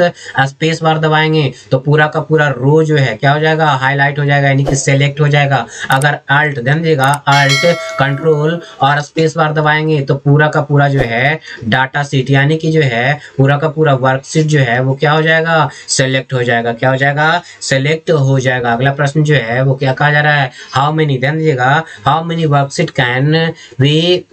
स्पेस बार दबाएँगे। दबाएँगे तो पूरा का पूरा रो जो है, क्या हो जाएगा? हाईलाइट हो जाएगा, यानी कि सेलेक्ट हो जाएगा। अगर अल्ट ध्यान देगा अल्ट कंट्रोल और स्पेस बार दबाएँगे तो पूरा का पूरा जो है डाटा सीट यानी कि जो है, पूरा का पूरा वर्कशीट जो है, वो क्या हो जाएगा? सेलेक्ट हो जाएगा। क्या हो जाएगा? सेलेक्ट हो जाएगा। अगला प्रश्न जो है, वो क्या कहा जा रहा है? हाउ मेनी ध्यान दीजिएगा। How many worksheet can we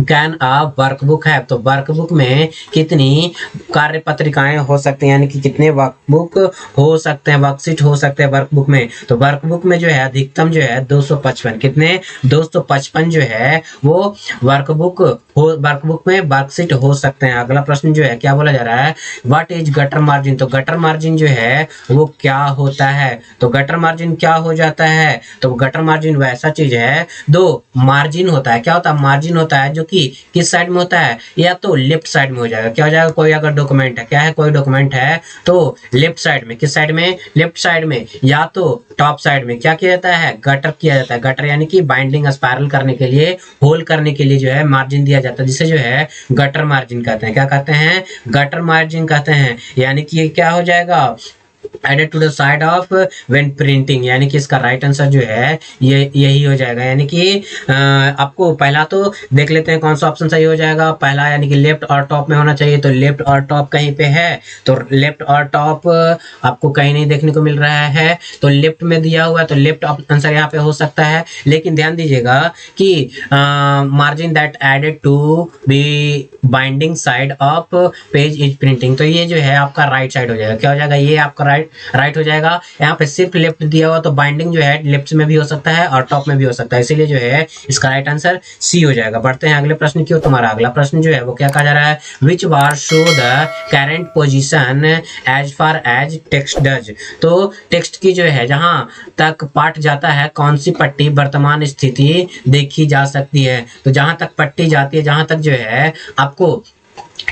can a workbook है? तो वर्कबुक में कितनी कार्य पत्रिकाएँ हो सकती हैं? यानी कि कितने वर्कबुक हो सकते हैं? वर्कशीट हो सकते हैं वर्कबुक में। तो वर्कबुक में जो है, अधिकतम जो है 255 कितने? 255 जो है, वो वर्कबुक हो वर्कबुक में वर्कशीट हो सकते हैं। अगला प्रश्न जो है, क्या बोला जा रहा है? व्हाट इज़ गटर मार्जिन तो गटर मार्जिन जो है, वो क्या होता है? तो गटर मार्जिन क्या हो जाता है? तो गटर मार्जिन वैसा चीज़ है, दो मार्जिन होता है। क्या होता है? मार्जिन होता है जो कि किस साइड में होता है? या तो लेफ़्ट साइड में हो जाएगा। क्या हो जाएगा? कोई अगर डॉक्यूमेंट है, क्या है? कोई डॉक्यूमेंट है तो लेफ़्ट साइड में। किस साइड में? लेफ़्ट साइड में। या तो टॉप साइड में। क्या किया जाता है? गटर किया जाता है। गटर यानी कि बाइंडिंग स्पायरल करने के लिए होल करने के लिए जो है मार्जिन दिया जाता है, जिसे जो है गटर मार्जिन कहते हैं। क्या कहते हैं? गटर मार्जिन कहते हैं। यानी कि क्या हो जाएगा? Added to the side of when printing यानी कि इसका राइट right आंसर जो है, ये, यही हो जाएगा। यानी कि आपको पहला तो देख लेते हैं कौन सा ऑप्शन सही हो जाएगा। पहला यानी कि लेफ़्ट और टॉप में होना चाहिए तो लेफ़्ट और टॉप कहीं पे है तो लेफ़्ट और टॉप आपको कहीं नहीं देखने को मिल रहा है। तो लेफ़्ट में दिया हुआ है तो लेफ़्ट आंसर यहाँ पे हो सकता है। लेकिन ध्यान दीजिएगा कि margin that added to be binding side of page is printing तो ये जो है, आपका राइट right साइड हो जाएगा। क्या हो जाएगा? ये आपका राइट राइट हो जाएगा। यहाँ पे सिर्फ़ लेफ़्ट दिया हुआ तो बाइंडिंग जो है लेफ़्ट में भी हो सकता है और टॉप में भी हो सकता है। इसीलिए जो है, इसका राइट आंसर सी हो जाएगा। बढ़ते हैं अगले प्रश्न की तुम्हारा अगला प्रश्न जो है, वो क्या कहा जा रहा है? Which bar show the current position as far as text does तो टेक्स्ट की जो है, जहाँ तक पाठ जाता है, कौन सी पट्टी वर्तमान स्थिति देखी जा सकती है? तो जहाँ तक पट्टी जाती है, जहाँ तक जो है, आपको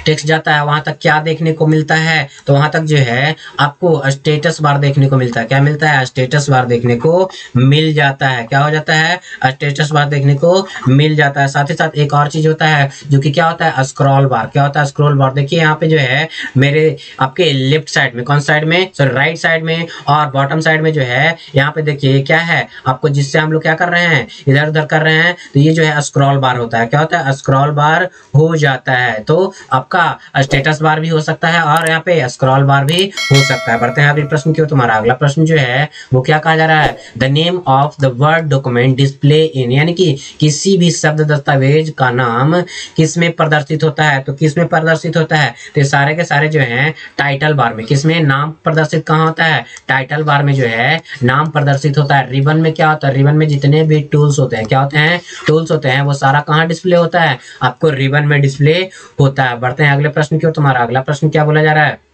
टेक्स्ट जाता है, वहाँ तक क्या देखने को मिलता है? तो वहाँ तक जो है, आपको स्टेटस बार देखने को मिलता है। क्या मिलता है? स्टेटस बार देखने को मिल जाता है। क्या हो जाता है? स्टेटस बार देखने को मिल जाता है। साथ ही साथ एक और चीज़ होता है, जो कि क्या होता है? स्क्रॉल बार क्या होता है? स्क्रॉल बार देखिए, यहाँ पे जो है, मेरे, आपके लेफ़्ट साइड में, कौन साइड में? सॉरी राइट साइड में और बॉटम साइड में जो है, यहाँ पे देखिए क्या है? आपको जिससे हम लोग क्या कर रहे हैं? इधर उधर कर रहे हैं। तो ये जो है स्क्रॉल बार होता है। क्या होता है? स्क्रॉल बार हो जाता है। तो आपका स्टेटस बार भी हो सकता है और यहाँ पे स्क्रॉल बार भी हो सकता है। बढ़ते हैं अगले प्रश्न की तुम्हारा। अगला प्रश्न जो है, वो क्या कहा जा रहा है? The name of the word document display in यानी कि किसी भी शब्द दस्तावेज़ का नाम किसमें प्रदर्शित होता है? तो किसमें प्रदर्शित होता है? तो सारे के सारे जो है टाइटल बार में। किसमें नाम प्रदर्शित कहाँ होता है? टाइटल बार में जो है, नाम प्रदर्शित होता है। रिबन में क्या होता है? रिबन में जितने भी टूल्स होते हैं, क्या होते हैं? टूल्स होते हैं, वो सारा कहाँ डिस्प्ले होता है? आपको रिबन में डिस्प्ले होता है। बढ़ते हैं। अगले प्रश्न की ओर तुम्हारा। अगला प्रश्न क्या बोला जा रहा है?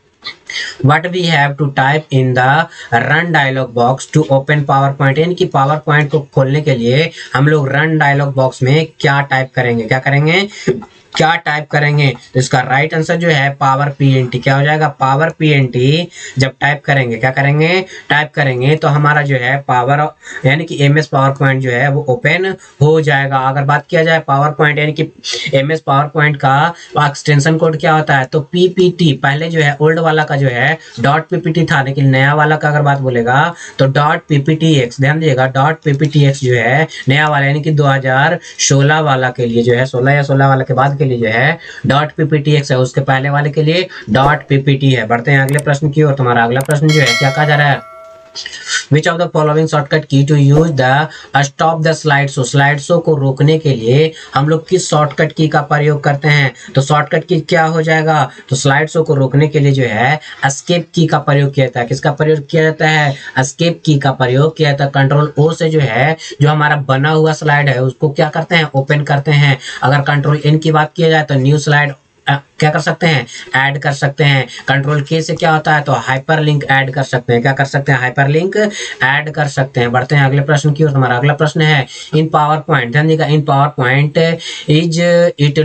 What we have to type in the run dialog box to open powerpoint? यानी कि पावर पॉइंट को खोलने के लिए हम लोग रन डायलॉग बॉक्स में क्या टाइप करेंगे? क्या करेंगे? क्या टाइप करेंगे? तो इसका राइट आंसर जो है पावर पीएनटी क्या हो जाएगा? पावर पीएनटी जब टाइप करेंगे, क्या करेंगे? टाइप करेंगे तो हमारा जो है पावर यानी कि एम एस पावर पॉइंट जो है, वो ओपन हो जाएगा। अगर बात किया जाए पावर पॉइंट यानी कि एम एस पावर पॉइंट का एक्सटेंशन कोड क्या होता है? तो पीपीटी पहले जो है ओल्ड वाला का जो है डॉट पीपीटी था, लेकिन नया वाला का अगर बात बोलेगा तो डॉट पीपीटी एक्स ध्यान दीजिएगा डॉट पीपीटी एक्स जो है, नया वाला, यानी कि दो हज़ार सोलह वाला के लिए जो है, सोलह या सोलह वाला के बाद के लिए जो है डॉट पीपीटी एक्स है, उसके पहले वाले के लिए डॉट पीपीटी है। बढ़ते हैं अगले प्रश्न की ओर। तुम्हारा अगला प्रश्न जो है, क्या कहा जा रहा है? Which of the following shortcut key to use the stop the slide show slide show को रोकने के लिए हम लोग किस शॉर्टकट की का प्रयोग करते हैं? तो शॉर्टकट की क्या हो जाएगा? तो स्लाइड शो को रोकने के लिए जो है स्केप की का प्रयोग किया जाता है। किसका प्रयोग किया जाता है? स्केप की का प्रयोग किया जाता है। कंट्रोल ओ से जो है, जो हमारा बना हुआ स्लाइड है, उसको क्या करते हैं? ओपन करते हैं। अगर कंट्रोल एन की बात किया जाए तो न्यू स्लाइड क्या कर सकते हैं? ऐड कर सकते हैं। कंट्रोल के से क्या होता है? तो हाइपर लिंक ऐड कर सकते हैं। क्या कर सकते हैं? हाइपर लिंक ऐड कर सकते हैं। बढ़ते हैं अगले प्रश्न की ओर। हमारा अगला प्रश्न है इन पावर पॉइंट ध्यान देगा in power point is it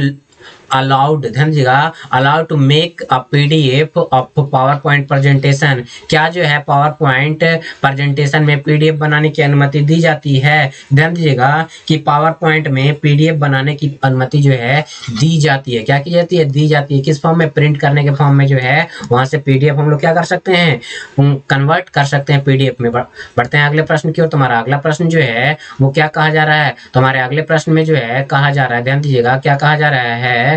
allowed ध्यान दीजिएगा allowed to make a PDF of power point presentation क्या जो है पावर पॉइंट प्रेजेंटेशन में पीडीएफ बनाने की अनुमति दी जाती है? ध्यान दीजिएगा कि पावर पॉइंट में पीडीएफ बनाने की अनुमति जो है दी जाती है। क्या की जाती है? दी जाती है। किस फॉर्म में? प्रिंट करने के फॉर्म में जो है, वहाँ से पीडीएफ हम लोग क्या कर सकते हैं? कन्वर्ट कर सकते हैं पीडीएफ में। बढ़ते हैं अगले प्रश्न की ओर तुम्हारा। अगला प्रश्न जो है, वो क्या कहा जा रहा है? तुम्हारे अगले प्रश्न में जो है कहा जा रहा है। ध्यान दीजिएगा, क्या कहा जा रहा है?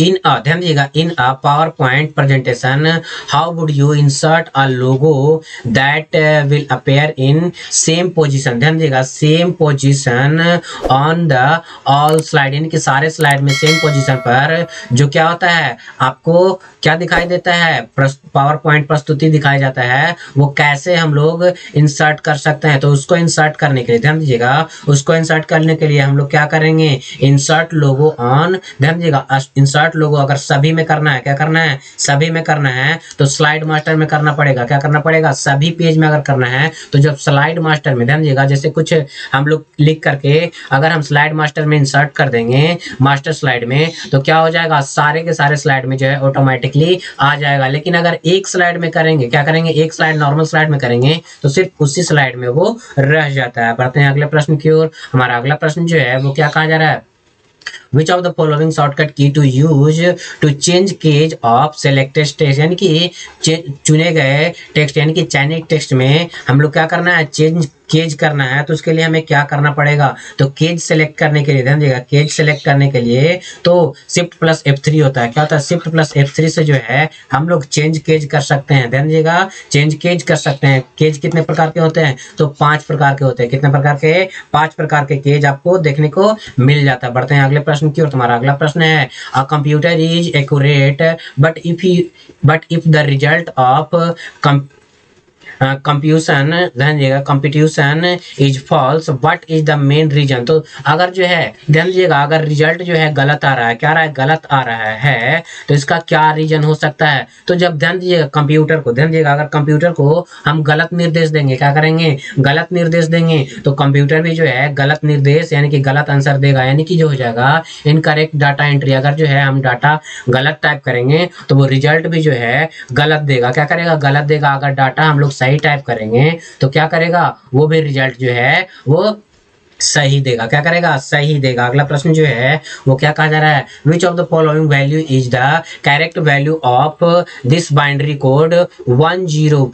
a ध्यान दीजिएगा in a PowerPoint presentation how would you insert a logo that uh, will appear in same position? ध्यान दीजिएगा same position on the all slide यानी कि सारे स्लाइड में सेम पोजीशन पर जो क्या होता है आपको क्या दिखाई देता है? पावर पॉइंट प्रस्तुति दिखाई जाता है वो कैसे हम लोग इंसर्ट कर सकते हैं? तो उसको इंसर्ट करने के लिए ध्यान दीजिएगा उसको इंसर्ट करने के लिए हम लोग क्या करेंगे? इंसर्ट लोगो ऑन ध्यान दीजिएगा इंसर्ट लोगो, अगर सभी में करना है, क्या करना है? सभी में करना है तो स्लाइड मास्टर में करना पड़ेगा। क्या करना पड़ेगा? सभी पेज में अगर करना है तो जब स्लाइड मास्टर में, ध्यान दीजिएगा, जैसे कुछ हम लोग लिख करके, अगर हम स्लाइड मास्टर में इंसर्ट कर देंगे मास्टर स्लाइड में तो क्या हो जाएगा? सारे के सारे स्लाइड में जो है ऑटोमेटिकली आ जाएगा। लेकिन अगर एक स्लाइड में करेंगे, क्या करेंगे? एक स्लाइड नॉर्मल स्लाइड में करेंगे तो सिर्फ़ उसी स्लाइड में वो रह जाता है। बढ़ते हैं अगले प्रश्न की ओर। हमारा अगला प्रश्न जो है, वो क्या कहा जा रहा है? Which of the following shortcut key to use to change case of selected text यानी कि चुने गए टेक्स्ट यानी कि चाइनीज़ टेक्स्ट में हम लोग क्या करना है? चेंज केज करना है तो उसके लिए हमें क्या करना पड़ेगा? तो केज सेलेक्ट करने के लिए, ध्यान दिएगा केज सेलेक्ट करने के लिए तो शिफ्ट प्लस एफ़ थ्री होता है। क्या होता है? शिफ्ट प्लस एफ़ थ्री से जो है, हम लोग चेंज केज कर सकते हैं। ध्यान दिएगा चेंज केज कर सकते हैं। केज कितने प्रकार के होते हैं? तो पाँच प्रकार के होते हैं। कितने प्रकार के? पाँच प्रकार के केज आपको देखने को मिल जाता है। बढ़ते हैं अगले प्रश्न की ओर। तुम्हारा अगला प्रश्न है a computer is accurate but if but if the result of computation ध्यान दीजिएगा computation is false what is the main reason तो अगर जो है, ध्यान दीजिएगा, अगर रिज़ल्ट जो है गलत आ रहा है, क्या रहा है? गलत आ रहा है तो इसका क्या रीजन हो सकता है? तो जब ध्यान दीजिएगा कंप्यूटर को, ध्यान दीजिएगा, अगर कंप्यूटर को हम गलत निर्देश देंगे, क्या करेंगे? गलत निर्देश देंगे। तो कंप्यूटर भी जो है, गलत निर्देश, यानी कि गलत आंसर देगा, यानी कि जो हो जाएगा इनकरेक्ट डाटा एंट्री अगर जो है, हम डाटा गलत टाइप करेंगे तो वो रिज़ल्ट भी जो है, गलत देगा। क्या करेगा? गलत देगा। अगर डाटा हम लोग सही टाइप करेंगे तो क्या करेगा? वो भी रिज़ल्ट जो है वो सही देगा। क्या करेगा? सही देगा। अगला प्रश्न जो है, वो क्या कहा जा रहा है? Which of the following value is the correct value of this binary code one zero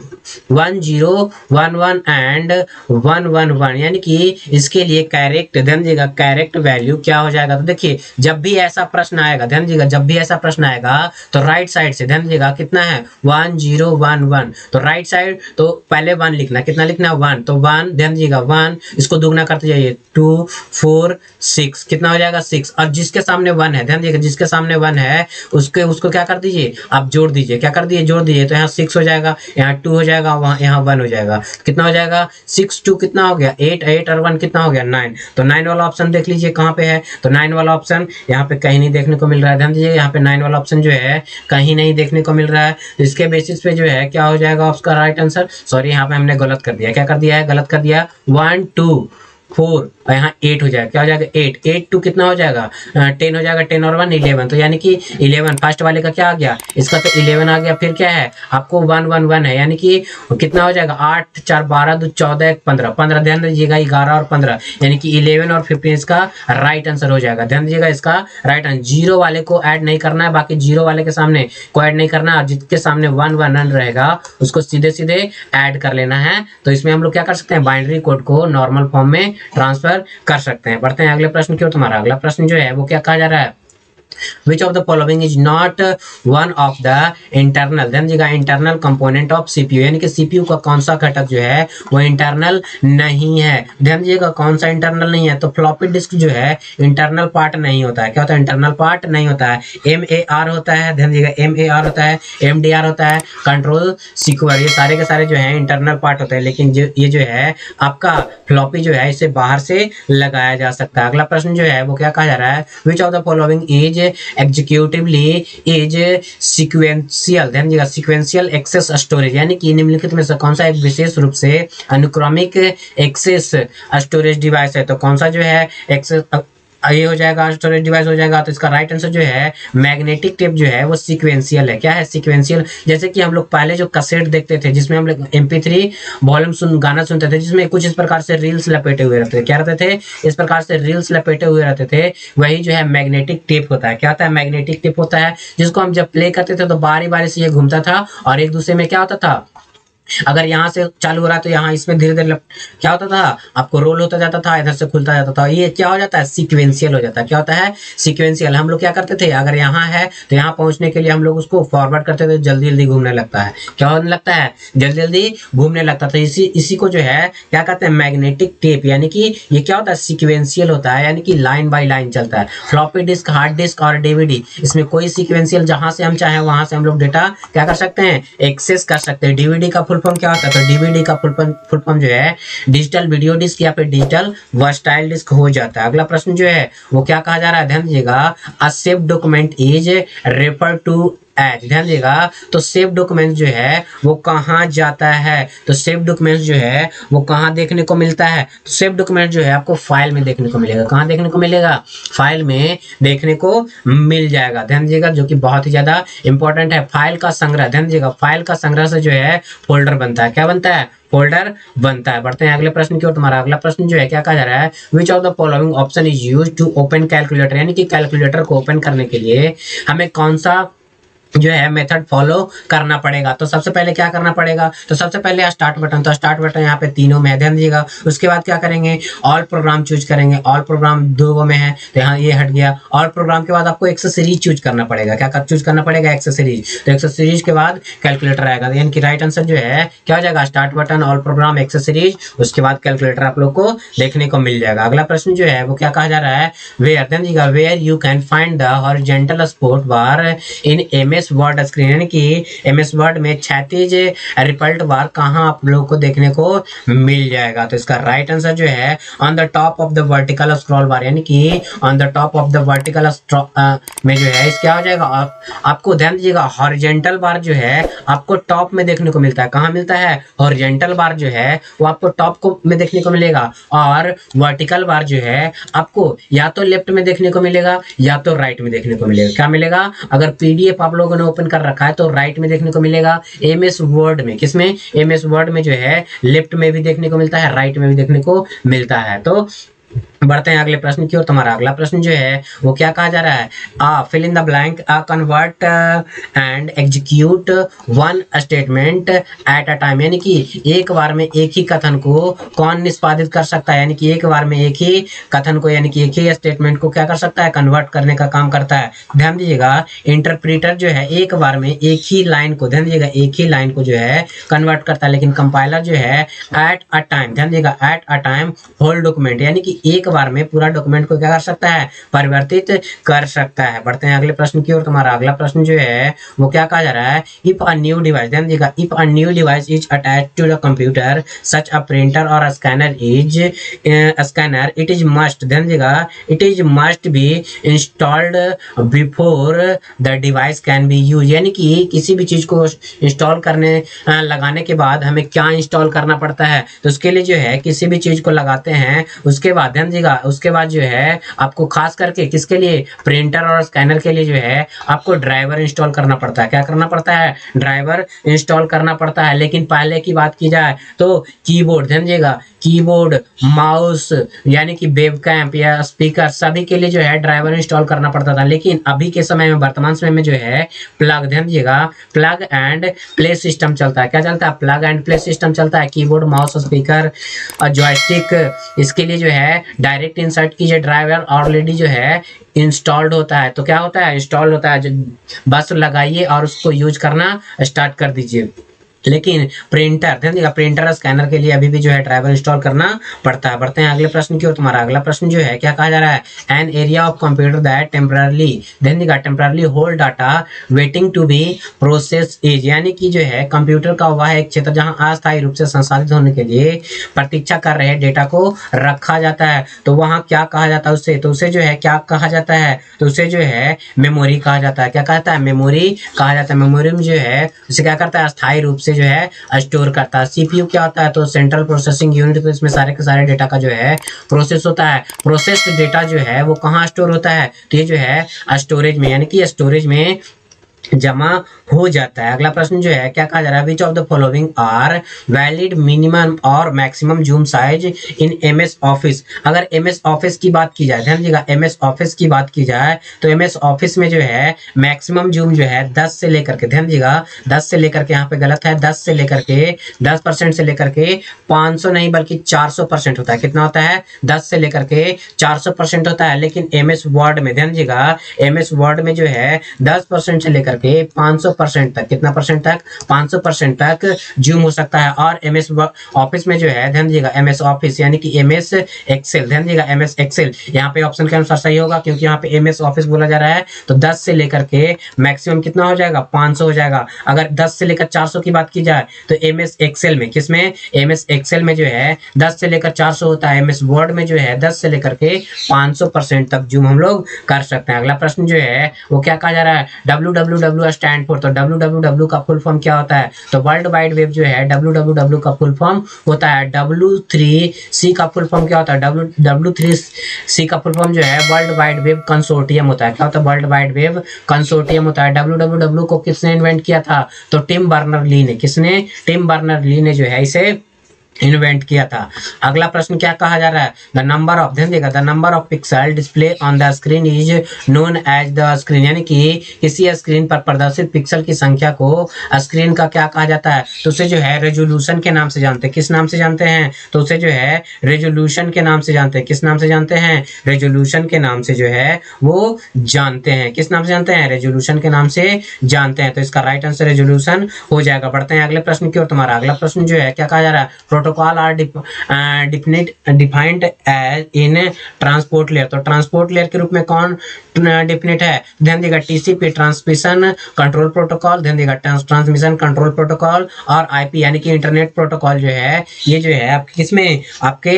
one zero one one and one one one यानी कि इसके लिए कैरेक्ट ध्यान दीजिएगा कैरेक्ट वैल्यू क्या हो जाएगा? तो देखिए, जब भी ऐसा प्रश्न आएगा, ध्यान दीजिएगा, जब भी ऐसा प्रश्न आएगा तो राइट साइड से ध्यान दीजिएगा, कितना है? वन ज़ीरो वन वन तो राइट साइड तो पहले वन लिखना कितना लिखना वन तो वन ध्यान दीजिएगा वन इसको दुगना करते जाइए। Two, four, six. कितना हो जाएगा? सिक्स। और जिसके सामने वन है, ध्यान दीजिएगा जिसके सामने वन है, उसके, उसको क्या कर दीजिए? आप जोड़ दीजिए। क्या कर दीजिए? जोड़ दीजिए। तो यहाँ सिक्स हो जाएगा, यहाँ टू हो जाएगा, वहाँ, यहाँ वन हो जाएगा। कितना हो जाएगा? सिक्स, टू कितना हो गया? एट एट और वन कितना हो गया? नाइन। तो नाइन वाला ऑप्शन देख लीजिए कहाँ पे है। तो नाइन वाला ऑप्शन यहाँ पे कहीं नहीं देखने को मिल रहा है। ध्यान दीजिए, यहाँ पे नाइन वाला ऑप्शन जो है, कहीं नहीं देखने को मिल रहा है। तो इसके बेसिस पे जो है, क्या हो जाएगा? उसका राइट आंसर सॉरी यहाँ पे हमने गलत कर दिया। क्या कर दिया है? गलत कर दिया। One, to. फोर और यहाँ एट हो जाएगा। क्या हो जाएगा? एट एट टू कितना हो जाएगा? टेन हो जाएगा टेन और वन इलेवन तो यानी कि इलेवन फ़र्स्ट वाले का क्या आ गया? इसका तो इलेवन आ गया। फिर क्या है? आपको वन वन वन है। यानी कि कितना हो जाएगा? आठ, चार, बारह, दो, चौदह पंद्रह। पंद्रह, ध्यान दीजिएगा, ग्यारह और पंद्रह। यानी कि इलेवन और फिफ्टीन इसका राइट आंसर हो जाएगा। ध्यान दीजिएगा इसका राइट आंसर ज़ीरो वाले को ऐड नहीं करना है। बाकी ज़ीरो वाले के सामने को ऐड नहीं करना है। जिसके सामने वन वन वन रहेगा, उसको सीधे सीधे ऐड कर लेना है। तो इसमें हम लोग क्या कर सकते हैं? बाइंड्री कोड को नॉर्मल फॉर्म में ट्रांसफ़र कर सकते हैं। बढ़ते हैं अगले प्रश्न की ओर, तुम्हारा अगला प्रश्न जो है, वो क्या कहा जा रहा है? Which of the following is not one of the internal? ध्यान दीजिएगा इंटरनल कंपोनेंट ऑफ़ सीपीयू यानी कि सीपीयू का कौन सा घटक जो है, वो इंटरनल नहीं है। ध्यान दीजिएगा कौन सा इंटरनल नहीं है? तो फ्लॉपी डिस्क जो है इंटरनल पार्ट नहीं होता है। क्या होता है? इंटरनल पार्ट नहीं होता है। एम ए आर होता है। ध्यान दीजिएगा एम ए आर होता है। एम डी आर होता है। कंट्रोल सिक्वर ये सारे के सारे जो है इंटरनल पार्ट होते हैं। लेकिन जो, ये जो है, आपका फ्लॉपी जो है, इसे बाहर से लगाया जा सकता है। अगला प्रश्न जो है, वो क्या कहा जा रहा है? Which of the following is executively is sequential ध्यान दीजिएगा सिक्वेंशियल एक्सेस स्टोरेज यानी कि निम्नलिखित में से कौन सा एक विशेष रूप से अनुक्रमिक एक्सेस स्टोरेज डिवाइस है? तो कौन सा जो है एक्सेस ये हो जाएगा स्टोरेज डिवाइस हो जाएगा तो इसका राइट आंसर जो है मैग्नेटिक टेप जो है, वो सीक्वेंशियल है। क्या है सीक्वेंशियल जैसे कि हम लोग पहले जो कसेट देखते थे, जिसमें हम लोग एम पी वॉल्यूम सुन, गाना सुनते थे, जिसमें कुछ इस प्रकार से रील्स लपेटे हुए रहते थे। क्या रहते थे? इस प्रकार से रील्स लपेटे हुए रहते थे। वही जो है मैग्नेटिक टेप होता है। क्या होता है? मैग्नेटिक टेप होता है, जिसको हम जब प्ले करते थे तो बारी बारी से ये घूमता था, और एक दूसरे में क्या होता था? अगर यहाँ से चालू हो रहा है तो यहाँ इसमें धीरे धीरे क्या होता था? आपको रोल होता जाता था, इधर से खुलता जाता था। ये क्या हो जाता है? सीक्वेंशियल हो जाता है। क्या होता है? सीक्वेंशियल हम लोग क्या करते थे? अगर यहाँ है तो यहाँ पहुँचने के लिए हम लोग उसको फॉरवर्ड करते थे जल्दी जल्दी घूमने लगता है। क्या होने लगता है? जल्दी जल्दी घूमने लगता था। इसी इसी को जो है, क्या कहते हैं? मैग्नेटिक टेप यानी कि ये क्या होता है? सिक्वेंशियल होता है। यानी कि लाइन बाई लाइन चलता है। फ्लॉपी डिस्क हार्ड डिस्क और डीवीडी इसमें कोई सिक्वेंशियल जहाँ से हम चाहे, वहाँ से हम लोग डेटा क्या कर सकते हैं? एक्सेस कर सकते हैं। डीवीडी का फुल फुल फॉर्म क्या होता है? तो डीवीडी का फुल फॉर्म फुल फॉर्म जो है डिजिटल वीडियो डिस्क या फिर डिजिटल वर्सटाइल डिस्क हो जाता है। अगला प्रश्न जो है, वो क्या कहा जा रहा है? ध्यान दीजिएगा a save document is refer to as ध्यान देगा तो सेव डॉक्यूमेंट जो है, वो कहाँ जाता है? तो सेव डॉक्यूमेंट जो है, वो कहाँ देखने को मिलता है? तो सेव डॉक्यूमेंट जो है, आपको फ़ाइल में देखने को मिलेगा। कहाँ देखने को मिलेगा? फ़ाइल में देखने को मिल जाएगा। ध्यान दीजिएगा, जो कि बहुत ही ज़्यादा इंपॉर्टेंट है। फ़ाइल का संग्रह, ध्यान दीजिएगा फ़ाइल का संग्रह से जो है फोल्डर बनता है। क्या बनता है? फोल्डर बनता है। बढ़ते हैं अगले प्रश्न की ओर। तुम्हारा अगला प्रश्न जो है, क्या कहा जा रहा है? Which of the following option is use to open calculator यानी कि कैलकुलेटर को ओपन करने के लिए हमें कौन सा जो है मेथड फॉलो करना पड़ेगा। तो सबसे पहले क्या करना पड़ेगा? तो सबसे पहले स्टार्ट बटन तो स्टार्ट बटन यहाँ पे तीनों में ध्यान दीजिएगा। उसके बाद क्या करेंगे? ऑल प्रोग्राम चूज़ करेंगे। ऑल प्रोग्राम दो में है। तो यहाँ ये हट गया। ऑल प्रोग्राम के बाद आपको एक्सेसरीज चूज़ करना पड़ेगा। क्या कर चूज़ करना पड़ेगा एक्सेसरीज तो एक्सेसरीज के बाद कैलकुलेटर आएगा। यानी कि राइट आंसर जो है, क्या हो जाएगा? Start button all program accessories उसके बाद कैलकुलेटर आप लोग को देखने को मिल जाएगा। अगला प्रश्न जो है, वो क्या कहा जा रहा है? वेयर ध्यान दीजिएगा। Where you can find the horizontal sport bar in M S word screen यानी कि एम एस वर्ड में क्षैतिज रिपल्ट बार कहाँ आप लोग को देखने को मिल जाएगा। तो इसका राइट आंसर जो है on the top of the vertical scroll bar यानी कि on the top of the vertical में जो है इस क्या हो जाएगा? आप, आपको ध्यान दीजिएगा हॉरिजेंटल बार जो है आपको टॉप में देखने को मिलता है। कहाँ मिलता है? हॉरिजेंटल बार जो है वो आपको टॉप को में देखने को मिलेगा। और वर्टिकल बार जो है आपको या तो लेफ़्ट में देखने को मिलेगा या तो राइट में देखने को मिलेगा। क्या मिलेगा? अगर पीडीएफ आप लोगों ने ओपन कर रखा है तो राइट में देखने को मिलेगा एम एस वर्ड में। किसमें? एम एस वर्ड में जो है लेफ़्ट में भी देखने को मिलता है राइट में भी देखने को मिलता है। तो बढ़ते हैं अगले प्रश्न की ओर। तुम्हारा अगला प्रश्न जो है, वो क्या कहा जा रहा है? A fill in the blank a convert and execute one statement at a time यानी कि एक बार में एक ही कथन को कौन निष्पादित कर सकता है? यानी कि एक बार में एक ही कथन को, यानी कि एक ही स्टेटमेंट को क्या कर सकता है? कन्वर्ट करने का काम करता है। ध्यान दीजिएगा इंटरप्रीटर जो है, एक बार में एक ही लाइन को, ध्यान दीजिएगा, एक ही लाइन को जो है कन्वर्ट करता है। लेकिन कंपाइलर जो है एट अ टाइम ध्यान दीजिएगा at a time whole document यानी कि एक बार में पूरा डॉक्यूमेंट को क्या कर सकता है? परिवर्तित कर सकता है। बढ़ते हैं अगले प्रश्न की ओर। तुम्हारा अगला प्रश्न जो है, वो क्या कहा जा रहा है? इफ़ अ न्यू डिवाइस ध्यान दीजिएगा if a new device is attach to the computer such a printer और scanner is scanner it is must ध्यान दीजिएगा it is must be installed before the device can be use यानी कि किसी भी चीज़ को इंस्टॉल करने लगाने के बाद हमें क्या इंस्टॉल करना पड़ता है? तो उसके लिए जो है, किसी भी चीज़ को लगाते हैं, उसके बाद ध्यान दीजिएगा। उसके बाद जो है, आपको खास करके किसके लिए? प्रिंटर और स्कैनर के लिए जो है, आपको ड्राइवर इंस्टॉल करना पड़ता है। क्या करना पड़ता है? ड्राइवर इंस्टॉल करना पड़ता है। लेकिन पहले की बात की जाए तो कीबोर्ड, ध्यान दीजिएगा, कीबोर्ड, माउस, यानी कि वेब कैम्प या स्पीकर, सभी के लिए जो है ड्राइवर इंस्टॉल करना पड़ता था। लेकिन अभी के समय में, वर्तमान समय में जो है, प्लग, ध्यान दीजिएगा, प्लग एंड प्ले सिस्टम चलता है। क्या चलता है? प्लग एंड प्ले सिस्टम चलता है। कीबोर्ड, माउस स्पीकर और जॉयस्टिक, इसके लिए जो है डायरेक्ट इंसर्ट कीजिए ड्राइवर ऑलरेडी जो है, इंस्टॉल्ड होता है। तो क्या होता है? इंस्टॉल होता है। बस लगाइए और उसको यूज़ करना स्टार्ट कर दीजिए। लेकिन प्रिंटर ध्यान दीजिएगा प्रिंटर और स्कैनर के लिए अभी भी जो है ड्राइवर इंस्टॉल करना पड़ता है। बढ़ते हैं अगले प्रश्न की ओर। तुम्हारा अगला प्रश्न जो है, क्या कहा जा रहा है? An area of computer that temporarily ध्यान दीजिएगा temporarily hold data waiting to be process is यानी कि जो है कंप्यूटर का वह एक क्षेत्र जहाँ अस्थायी रूप से संसाधित होने के लिए प्रतीक्षा कर रहे डेटा को रखा जाता है। तो वहाँ क्या कहा जाता है उससे तो उसे जो है, क्या कहा जाता है? तो उसे जो है मेमोरी कहा जाता है। क्या कहता है? मेमोरी कहा जाता है। मेमोरी में जो है, उसे क्या करता है? अस्थायी रूप से से जो है स्टोर करता है। सीपीयू क्या होता है? तो सेंट्रल प्रोसेसिंग यूनिट तो इसमें सारे के सारे डेटा का जो है प्रोसेस होता है। प्रोसेस्ड डेटा जो है, वो कहाँ स्टोर होता है? तो ये जो है स्टोरेज में, यानी कि स्टोरेज में जमा हो जाता है। अगला प्रश्न जो है, क्या कहा जा रहा है? Which of the following are valid minimum और maximum zoom size in M S office अगर एम एस ऑफ़िस की बात की जाए, ध्यान दीजिएगा एम एस ऑफ़िस की बात की जाए तो एम एस ऑफ़िस में जो है मैक्सिमम जूम जो है, दस से लेकर के, ध्यान दीजिएगा, दस से लेकर के यहाँ पे गलत है, दस से लेकर के, दस से लेकर के पाँच सौ नहीं, बल्कि चार होता है। कितना होता है? दस से लेकर के चार होता है। लेकिन एम एस वर्ड में, ध्यान दीजिएगा एम एस वर्ड में जो है, दस से लेकर के 500 परसेंट तक। कितना परसेंट तक? 500 परसेंट तक जूम हो सकता है। और एमएस ऑफ़िस में जो है, ध्यान दीजिएगा एमएस ऑफ़िस, यानी कि एमएस एक्सेल, ध्यान दीजिएगा एमएस एक्सेल। यहाँ पे ऑप्शन के अनुसार सही होगा, क्योंकि यहाँ पे एमएस ऑफ़िस बोला जा रहा है तो दस से लेकर के मैक्सिमम कितना हो जाएगा? पाँच हो जाएगा। अगर दस से लेकर चार की बात की जाए तो एमएस एक्सेल में किसमें एम एस एक्सेल में जो है, दस से लेकर चार सौ होता है। एम एस वर्ड में जो है, दस से लेकर के पाँच तक जूम हम लोग कर सकते हैं। अगला प्रश्न जो है, वो क्या कहा जा रहा है? डब्ल्यू डब्ल्यू स्टैंड फॉर तो डब्ल्यू का फुल फॉर्म क्या होता है? तो वर्ल्ड वाइड वेब जो है डब्ल्यू का फुल फॉर्म होता है। डब्ल्यू थ्री सी का फुल फॉर्म क्या होता है? डब्ल्यू डब्ल्यू थ्री सी का फुल फॉर्म जो है वर्ल्ड वाइड वेब कंसोर्टियम होता है। क्या होता है? वर्ल्ड वाइड वेब कंसोर्टियम होता है। डब्ल्यू डब्ल्यू डब्ल्यू को किसने इन्वेंट किया था? तो टिम बर्नर ली ने। किसने? टिम बर्नर ली ने जो है, इसे इन्वेंट किया था। अगला प्रश्न क्या कहा जा रहा है? द नंबर ऑफ़ ध्यान देगा the number of pixel display on the screen is known as the screen यानी कि किसी स्क्रीन पर प्रदर्शित पिक्सल की संख्या को स्क्रीन का क्या कहा जाता है? तो उसे जो है रेजोल्यूशन के नाम से जानते हैं। किस नाम से जानते हैं? तो उसे जो है रेजोल्यूशन के नाम से जानते हैं। किस नाम से जानते हैं? रेजोल्यूशन के नाम से जो है वो जानते हैं। किस नाम से जानते हैं? रेजोल्यूशन के नाम से जानते हैं। तो इसका राइट आंसर रेजोल्यूशन हो जाएगा। बढ़ते हैं अगले प्रश्न की ओर। तुम्हारा अगला प्रश्न जो है क्या कहा जा रहा है? Def, uh, definite defined as in transport layer. तो ट्रांसपोर्ट लेयर के रूप में कौन डेफिनेट है? ध्यान देगा टीसीपी ट्रांसमिशन कंट्रोल प्रोटोकॉल ध्यान देगा ट्रांसमिशन कंट्रोल प्रोटोकॉल और आईपी यानी कि इंटरनेट प्रोटोकॉल जो है ये जो है आपके किसमें आपके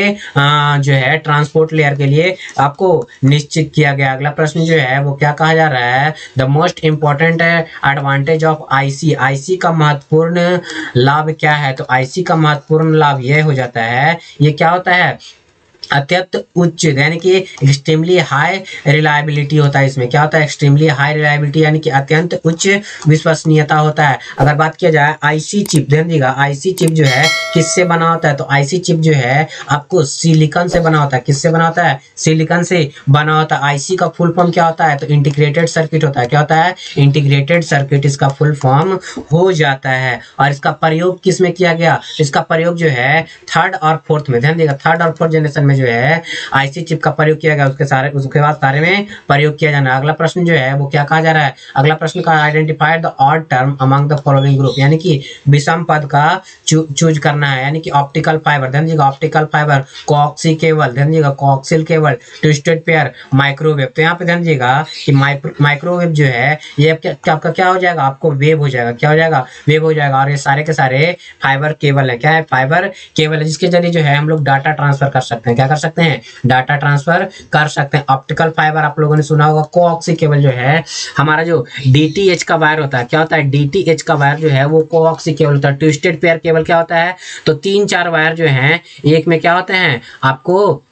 जो है ट्रांसपोर्ट लेयर के लिए आपको निश्चित किया गया। अगला प्रश्न जो है वो क्या कहा जा रहा है? The most important advantage of IC IC का महत्वपूर्ण लाभ क्या है? तो आईसी का महत्वपूर्ण लाभ यह हो जाता है। ये क्या होता है? अत्यंत उच्च, यानी कि एक्सट्रीमली हाई रिलायबिलिटी होता है इसमें। क्या होता है? एक्सट्रीमली हाई रिलायबिलिटी यानी कि अत्यंत उच्च विश्वसनीयता होता है। अगर बात किया जाए आईसी चिप, ध्यान दीजिएगा आईसी चिप जो है किससे बना होता है? तो आईसी चिप जो है आपको सिलिकन से बना होता है। किससे बना होता है? सिलिकन से बना होता है। आईसी का फुल फॉर्म क्या होता है? तो इंटीग्रेटेड सर्किट होता है। क्या होता है? इंटीग्रेटेड सर्किट इसका फुल फॉर्म हो जाता है। और इसका प्रयोग किसमें किया गया? इसका प्रयोग जो है थर्ड और फोर्थ में। ध्यान देगा थर्ड और फोर्थ जनरेशन में जो है, आईसी चिप का प्रयोग किया गया, उसके सारे, उसके बाद सारे में प्रयोग किया जाना अगला प्रश्न जो है, वो क्या कहा जा रहा है? अगला प्रश्न का identified the odd term among the following group यानी कि विषम पद का चूज़ करना है, यानी कि ऑप्टिकल फाइबर ध्यान दीजिएगा ऑप्टिकल फाइबर कॉक्सी केबल ध्यान दीजिएगा coaxial cable twisted pair microwave तो यहाँ पे ध्यान दीजिएगा कि माइक्रोवेव जो है, ये आपका क्या हो जाएगा? आपको वेव हो जाएगा। क्या हो जाएगा? वेव हो जाएगा। और ये सारे के सारे फाइबर केबल है। क्या है? फाइबर केबल है, जिसके ज़रिए जो है हम लोग डाटा ट्रांसफ़र कर सकते हैं। क्या कर सकते हैं? डाटा ट्रांसफ़र कर सकते हैं। ऑप्टिकल फाइबर आप लोगों ने सुना होगा कोऑक्सी केबल जो है, हमारा जो डीटीएच का वायर होता है, क्या होता है? डीटीएच का वायर जो है, वो कोऑक्सी केबल होता है। ट्विस्टेड पेयर केबल क्या होता है? तो तीन चार वायर जो है, एक में क्या होते हैं? आपको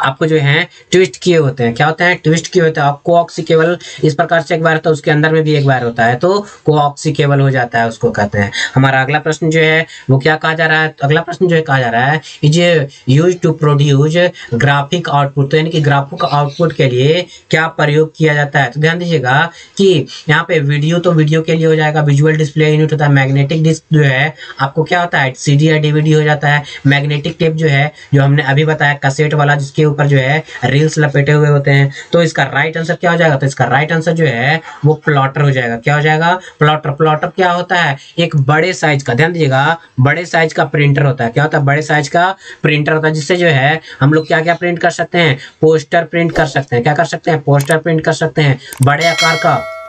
आपको जो है ट्विस्ट किए होते हैं। क्या होते हैं? ट्विस्ट किए होते हैं। आप कोऑक्सी केबल इस प्रकार से एक बार होता है उसके अंदर में भी एक बार होता है तो कोऑक्सी केबल हो जाता है उसको कहते हैं। हमारा अगला प्रश्न जो है, वो क्या कहा जा रहा है? तो अगला प्रश्न जो है, कहा जा रहा है is use to produce graphic output तो यानी कि ग्राफिक आउटपुट के लिए क्या प्रयोग किया जाता है? तो ध्यान दीजिएगा कि यहाँ पे वीडियो तो वीडियो के लिए हो जाएगा विजुअल डिस्प्ले यूनिट होता है मैग्नेटिक डिस्क जो है, आपको क्या होता है? सी या डीवीडी हो जाता है। मैग्नेटिक टेप जो है, जो हमने अभी बताया कसेट वाला जिसके ऊपर जो है रील्स लपेटे हुए होते हैं। तो इसका राइट आंसर क्या हो जाएगा? तो इसका राइट आंसर जो है, वो प्लॉटर हो जाएगा। क्या हो जाएगा? प्लॉटर प्लॉटर क्या होता है? एक बड़े साइज़ का, ध्यान दीजिएगा, बड़े साइज़ का प्रिंटर होता है। क्या होता है? बड़े साइज़ का प्रिंटर होता है, जिससे जो है, हम लोग क्या क्या प्रिंट कर सकते हैं? पोस्टर प्रिंट कर सकते हैं। क्या कर सकते हैं? पोस्टर प्रिंट कर सकते हैं। बड़े आकार का।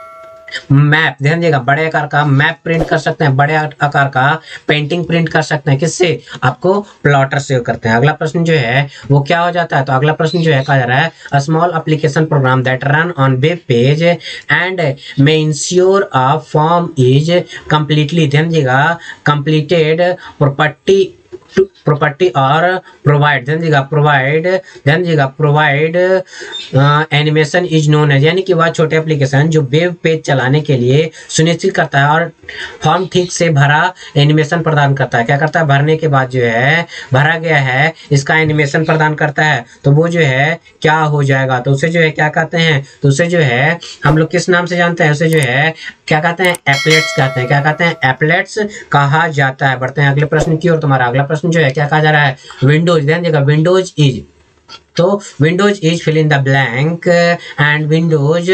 मैप, ध्यान दिएगा बड़े आकार का मैप प्रिंट कर सकते हैं, बड़े आकार का पेंटिंग प्रिंट कर सकते हैं। किससे? आपको प्लॉटर से करते हैं। अगला प्रश्न जो है, वो क्या हो जाता है? तो अगला प्रश्न जो है, कहा जा रहा है small application program that run on web page and may ensure a form is completely ध्यान दिएगा कंप्लीटेड प्रॉपर्टी प्रॉपर्टी और प्रोवाइड ध्यान दीजिएगा प्रोवाइड ध्यान दीजिएगा प्रोवाइड एनिमेशन इज़ नोन है यानी कि वह छोटे एप्लीकेशन जो वेब पेज चलाने के लिए सुनिश्चित करता है और फॉर्म ठीक से भरा एनिमेशन प्रदान करता है। क्या करता है? भरने के बाद जो है, भरा गया है, इसका एनिमेशन प्रदान करता है। तो वो जो है, क्या हो जाएगा? तो उसे जो है, क्या कहते हैं? तो उसे जो है, हम लोग किस नाम से जानते हैं? उसे जो है, क्या कहते हैं? एपलेट्स कहते हैं। क्या कहते हैं? एपलेट्स कहा जाता है? बढ़ते हैं अगले प्रश्न की और तुम्हारा अगला प्रश्न। जो है क्या कहा जा रहा है? विंडोज़ ध्यान देगा विंडोज़ इज़ तो Windows is fill in the blank and Windows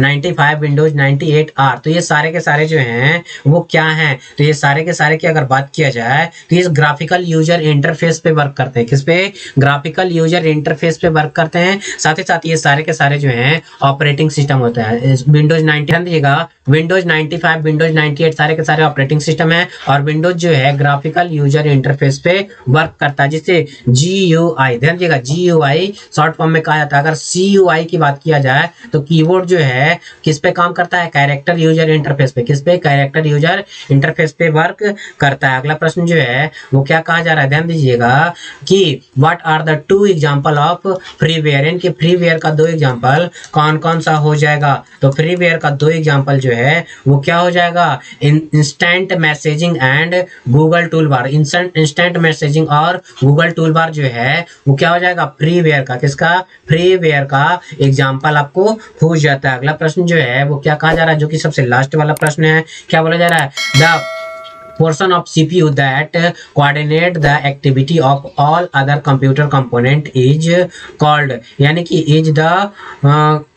95 Windows 98 are तो ये सारे के सारे जो हैं, वो क्या हैं? तो ये सारे के सारे की अगर बात किया जाए तो ये ग्राफिकल यूज़र इंटरफेस पे वर्क करते हैं। किस पे? ग्राफिकल यूज़र इंटरफेस पे वर्क करते हैं। साथ ही साथ ये सारे के सारे जो हैं ऑपरेटिंग सिस्टम होता है। विंडोज़ नाइनटी दिएगा विंडोज़ 95 विंडोज़ 98 सारे के सारे ऑपरेटिंग सिस्टम है, और विंडोज़ जो है ग्राफिकल यूज़र इंटरफेस पे वर्क करता है। जिससे जी यू आई ध्यान दिएगा G U I I short form में कहा जाता है। अगर सी यू आई की बात किया जाए तो कीबोर्ड जो है, किस पे काम करता है? कैरेक्टर यूज़र इंटरफेस पे। किस पे? कैरेक्टर यूज़र इंटरफेस पे वर्क करता है। अगला प्रश्न जो है, वो क्या कहा जा रहा है? ध्यान दीजिएगा कि what are the two example of freeware इनके फ्री वेयर का दो एग्जांपल कौन कौन सा हो जाएगा? तो फ्री वेयर का दो एग्जांपल जो है, वो क्या हो जाएगा? Instant messaging and Google tool bar instant messaging और गूगल टूल बार जो है, वो क्या हो जाएगा? फ्री फ्रीवेयर का, किसका? फ्रीवेयर का एग्ज़ाम्पल आपको पूछ जाता है। अगला प्रश्न जो है, वो क्या कहा जा रहा है? जो कि सबसे लास्ट वाला प्रश्न है। क्या बोला जा रहा है? The portion of CPU that coordinate the activity of all other computer component is called यानी कि इज़ द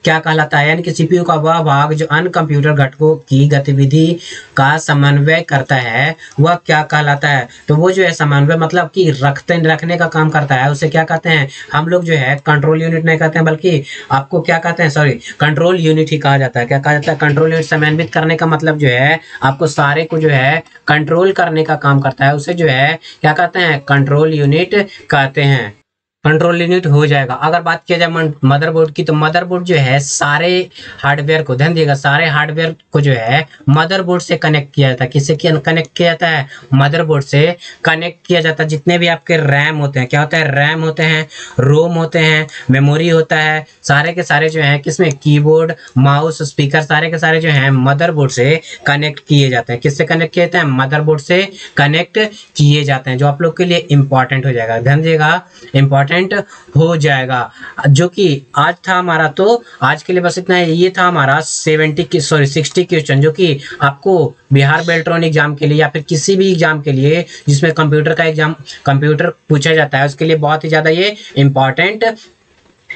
क्या कहलाता है? यानी कि सीपीयू का वह भाग जो अन्य कंप्यूटर घटकों की गतिविधि का समन्वय करता है, वह क्या कहलाता है? तो वो जो है समन्वय मतलब कि रखते, रखने का काम करता है। उसे क्या कहते हैं? हम लोग जो है कंट्रोल यूनिट नहीं कहते हैं, बल्कि आपको क्या कहते हैं? सॉरी कंट्रोल यूनिट ही कहा जाता है। क्या कहा जाता है? कंट्रोल यूनिट समन्वित करने का मतलब जो है, आपको सारे को जो है कंट्रोल करने का काम करता है। उसे जो है, क्या कहते हैं? कंट्रोल यूनिट कहते हैं। कंट्रोल यूनिट हो जाएगा। अगर बात किया जाए मदरबोर्ड की तो मदरबोर्ड जो है, सारे हार्डवेयर को, ध्यान दिएगा, सारे हार्डवेयर को जो है मदरबोर्ड से कनेक्ट किया जाता है। किससे कनेक्ट किया जाता है? मदरबोर्ड से कनेक्ट किया जाता है। जितने भी आपके रैम होते हैं, क्या होता है? रैम होते हैं रोम होते हैं मेमोरी होता है, सारे के सारे जो है, किसमें? कीबोर्ड माउस स्पीकर सारे के सारे जो है मदरबोर्ड से कनेक्ट किए जाते हैं। किससे कनेक्ट किए जाते हैं? मदरबोर्ड से कनेक्ट किए जाते हैं, जो आप लोग के लिए इंपॉर्टेंट हो जाएगा। ध्यान दिएगा इंपॉर्टेंट परसेंट हो जाएगा। जो कि आज था हमारा तो आज के लिए बस इतना है। ये था हमारा सेवेंटी सॉरी सिक्सटी क्वेश्चन जो कि आपको बिहार बेल्ट्रॉन एग्ज़ाम के लिए या फिर किसी भी एग्ज़ाम के लिए, जिसमें कंप्यूटर का एग्ज़ाम कंप्यूटर पूछा जाता है, उसके लिए बहुत ही ज़्यादा ये इंपॉर्टेंट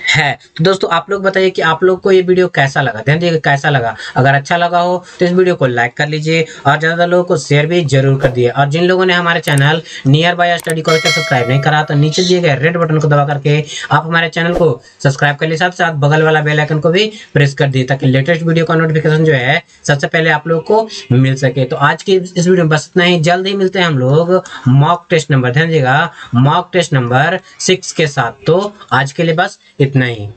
है। तो दोस्तों, आप लोग बताइए कि आप लोग को ये वीडियो कैसा लगा? ध्यान दिए कैसा लगा। अगर अच्छा लगा हो तो इस वीडियो को लाइक कर लीजिए और ज़्यादा लोगों को शेयर भी ज़रूर कर दिए। और जिन लोगों ने हमारे channel near by study college को सब्सक्राइब नहीं करा तो नीचे दिए गए रेड बटन को दबा करके आप हमारे चैनल को सब्सक्राइब कर लिए साथ साथ बगल वाला बेलाइकन को भी प्रेस कर दिए ताकि लेटेस्ट वीडियो का नोटिफिकेशन जो है, सबसे पहले आप लोग को मिल सके। तो आज की इस वीडियो में बस इतना ही। जल्द ही मिलते हैं हम लोग मॉक टेस्ट नंबर ध्यान दीजिएगा मॉक टेस्ट नंबर सिक्स के साथ। तो आज के लिए बस इतना ही।